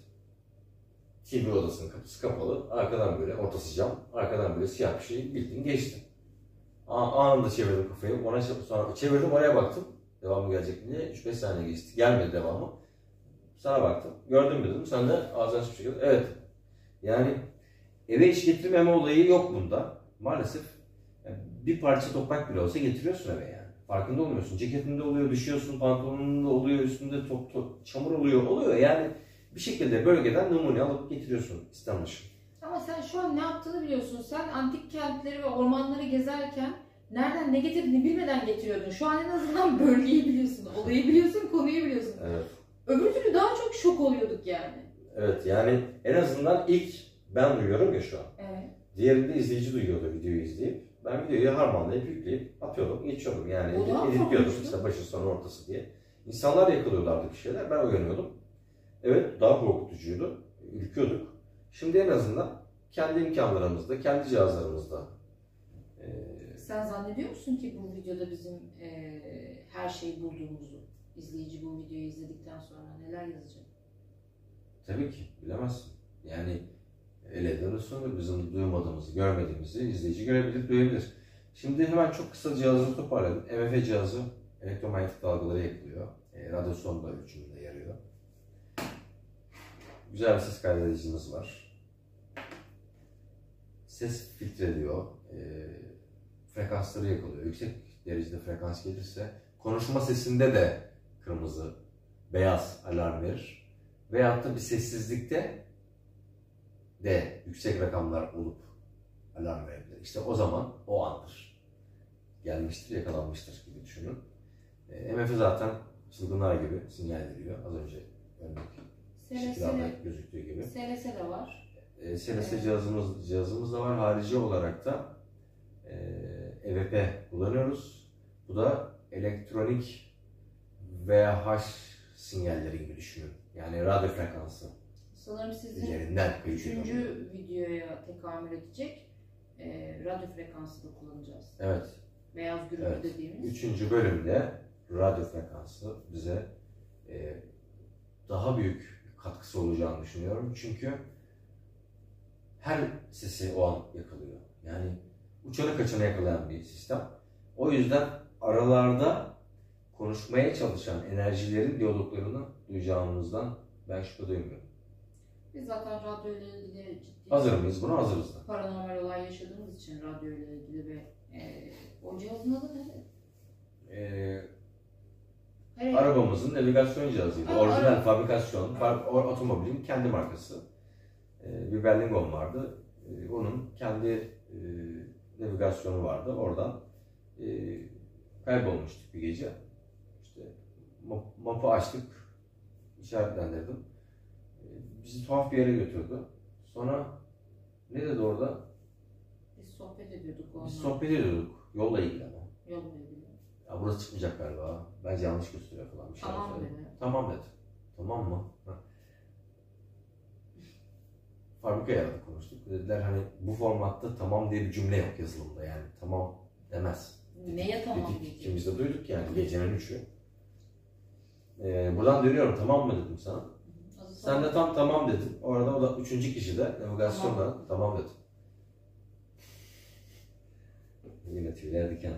TV odasının kapısı kapalı. Arkadan böyle ortası cam. Arkadan böyle siyah bir şey bildiğin geçti. A- anında çevirdim kafayı. Ona sonra çevirdim oraya baktım. Devamı gelecek mi diye. 3-5 saniye geçti. Gelmedi devamı. Sana baktım. Gördün mü dedim. Sen de ağzını açıp şekilde evet. Yani eve iş getirmeme olayı yok bunda. Maalesef bir parça toprak bile olsa getiriyorsun eve yani. Farkında olmuyorsun. Ceketinde oluyor, düşüyorsun, pantolonunda oluyor, üstünde top, top, çamur oluyor, oluyor. Yani bir şekilde bölgeden numune alıp getiriyorsun İstanbul. Ama sen şu an ne yaptığını biliyorsun. Sen antik kentleri ve ormanları gezerken nereden ne getirdiğini bilmeden getiriyordun. Şu an en azından bölgeyi biliyorsun, olayı biliyorsun, konuyu biliyorsun. Evet. Öbür türlü daha çok şok oluyorduk yani. Evet yani en azından ilk ben duyuyorum ya şu an. Evet. Diğerinde izleyici duyuyordu videoyu izleyip. Ben videoyu harmanlayıp yükleyip atıyordum, geçiyordum yani. Editliyordum işte başı sonu ortası diye. İnsanlar yakalıyorlardı bir şeyler. Ben uyanıyordum. Evet daha korkutucuydu. Ürküyorduk. Şimdi en azından kendi imkanlarımızda, kendi cihazlarımızda e, Sen zannediyor musun ki bu videoda bizim eee, her şeyi bulduğumuzu, izleyici bu videoyu izledikten sonra neler yazacak? Tabii ki bilemezsin. Yani eleden usulü bizim duymadığımızı, görmediğimizi izleyici görebilir, duyabilir. Şimdi hemen çok kısa cihazı toparladım. MF cihazı elektromanyetik dalgaları yakalıyor. E, radyasyon da ölçümünde yarıyor. Güzel bir ses kaydedicimiz var. Ses filtre ediyor. E, frekansları yakalıyor. Yüksek derecede frekans gelirse konuşma sesinde de kırmızı, beyaz alarm verir. Veyahut da bir sessizlikte de yüksek rakamlar olup alarm verebilir. İşte o zaman o andır. Gelmiştir, yakalanmıştır gibi düşünün. E, MF zaten çılgınlar gibi sinyal veriyor. Az önce örnek şekillerde SLS, gözüktüğü gibi. SLS de var. E, SLS cihazımız, cihazımız da var. Harici olarak da e, EVP kullanıyoruz. Bu da elektronik VH sinyalleri gibi düşünün. Yani radyo frekansı Sanırım sizin üzerinden üçüncü videoya tekamül edecek eee, radyo frekansı da kullanacağız. Evet. Beyaz gürültü Evet. dediğimiz. Üçüncü bölümde radyo frekansı bize e, daha büyük katkısı olacağını düşünüyorum. Çünkü her sesi o an yakalıyor. Yani uçanı kaçanı yakalayan bir sistem. O yüzden aralarda konuşmaya çalışan enerjilerin diyaloglarını duyacağımızdan ben şüphe duymuyorum. Biz zaten radyo ile ilgili ciddi Hazır mıyız? Buna hazırız da. paranormal olay yaşadığımız için radyo ile ilgili ve eee o cihazın adı ne? Ee, Hayır, Arabamızın navigasyon cihazıydı. Aa, Orijinal araba. fabrikasyon, far- o- otomobilin kendi markası. Ee, bir Berlingon vardı. Ee, onun kendi e, navigasyonu vardı. Oradan e, kaybolmuştuk bir gece. İşte map- mapı açtık, işaretlendirdim. Bizi tuhaf bir yere götürdü. Sonra ne dedi orada? biz sohbet ediyorduk onunla. Biz sohbet ediyorduk. Yolla ilgili ama. Yolla ilgili. Ya burası çıkmayacak galiba. Bence yanlış gösteriyor falan bir şey Tamam dedi. Tamam dedi. Tamam mı? Fabrikaya aradık konuştuk. Dediler hani bu formatta tamam diye bir cümle yok yazılımda yani. Tamam demez. Neye tamam Dedik, diyecek? ikimiz de duyduk yani gecenin üçü. Ee, buradan dönüyorum tamam mı dedim sana. Sen de tam tamam dedin. Orada o da üçüncü kişi de navigasyonla tamam, dedi. Yine tüyler diken.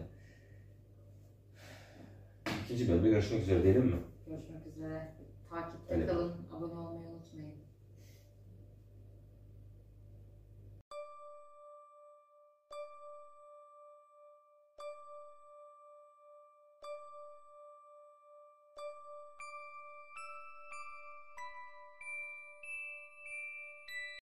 İkinci bölümde görüşmek üzere diyelim mi? Görüşmek üzere. Takipte Öyle. kalın. Abone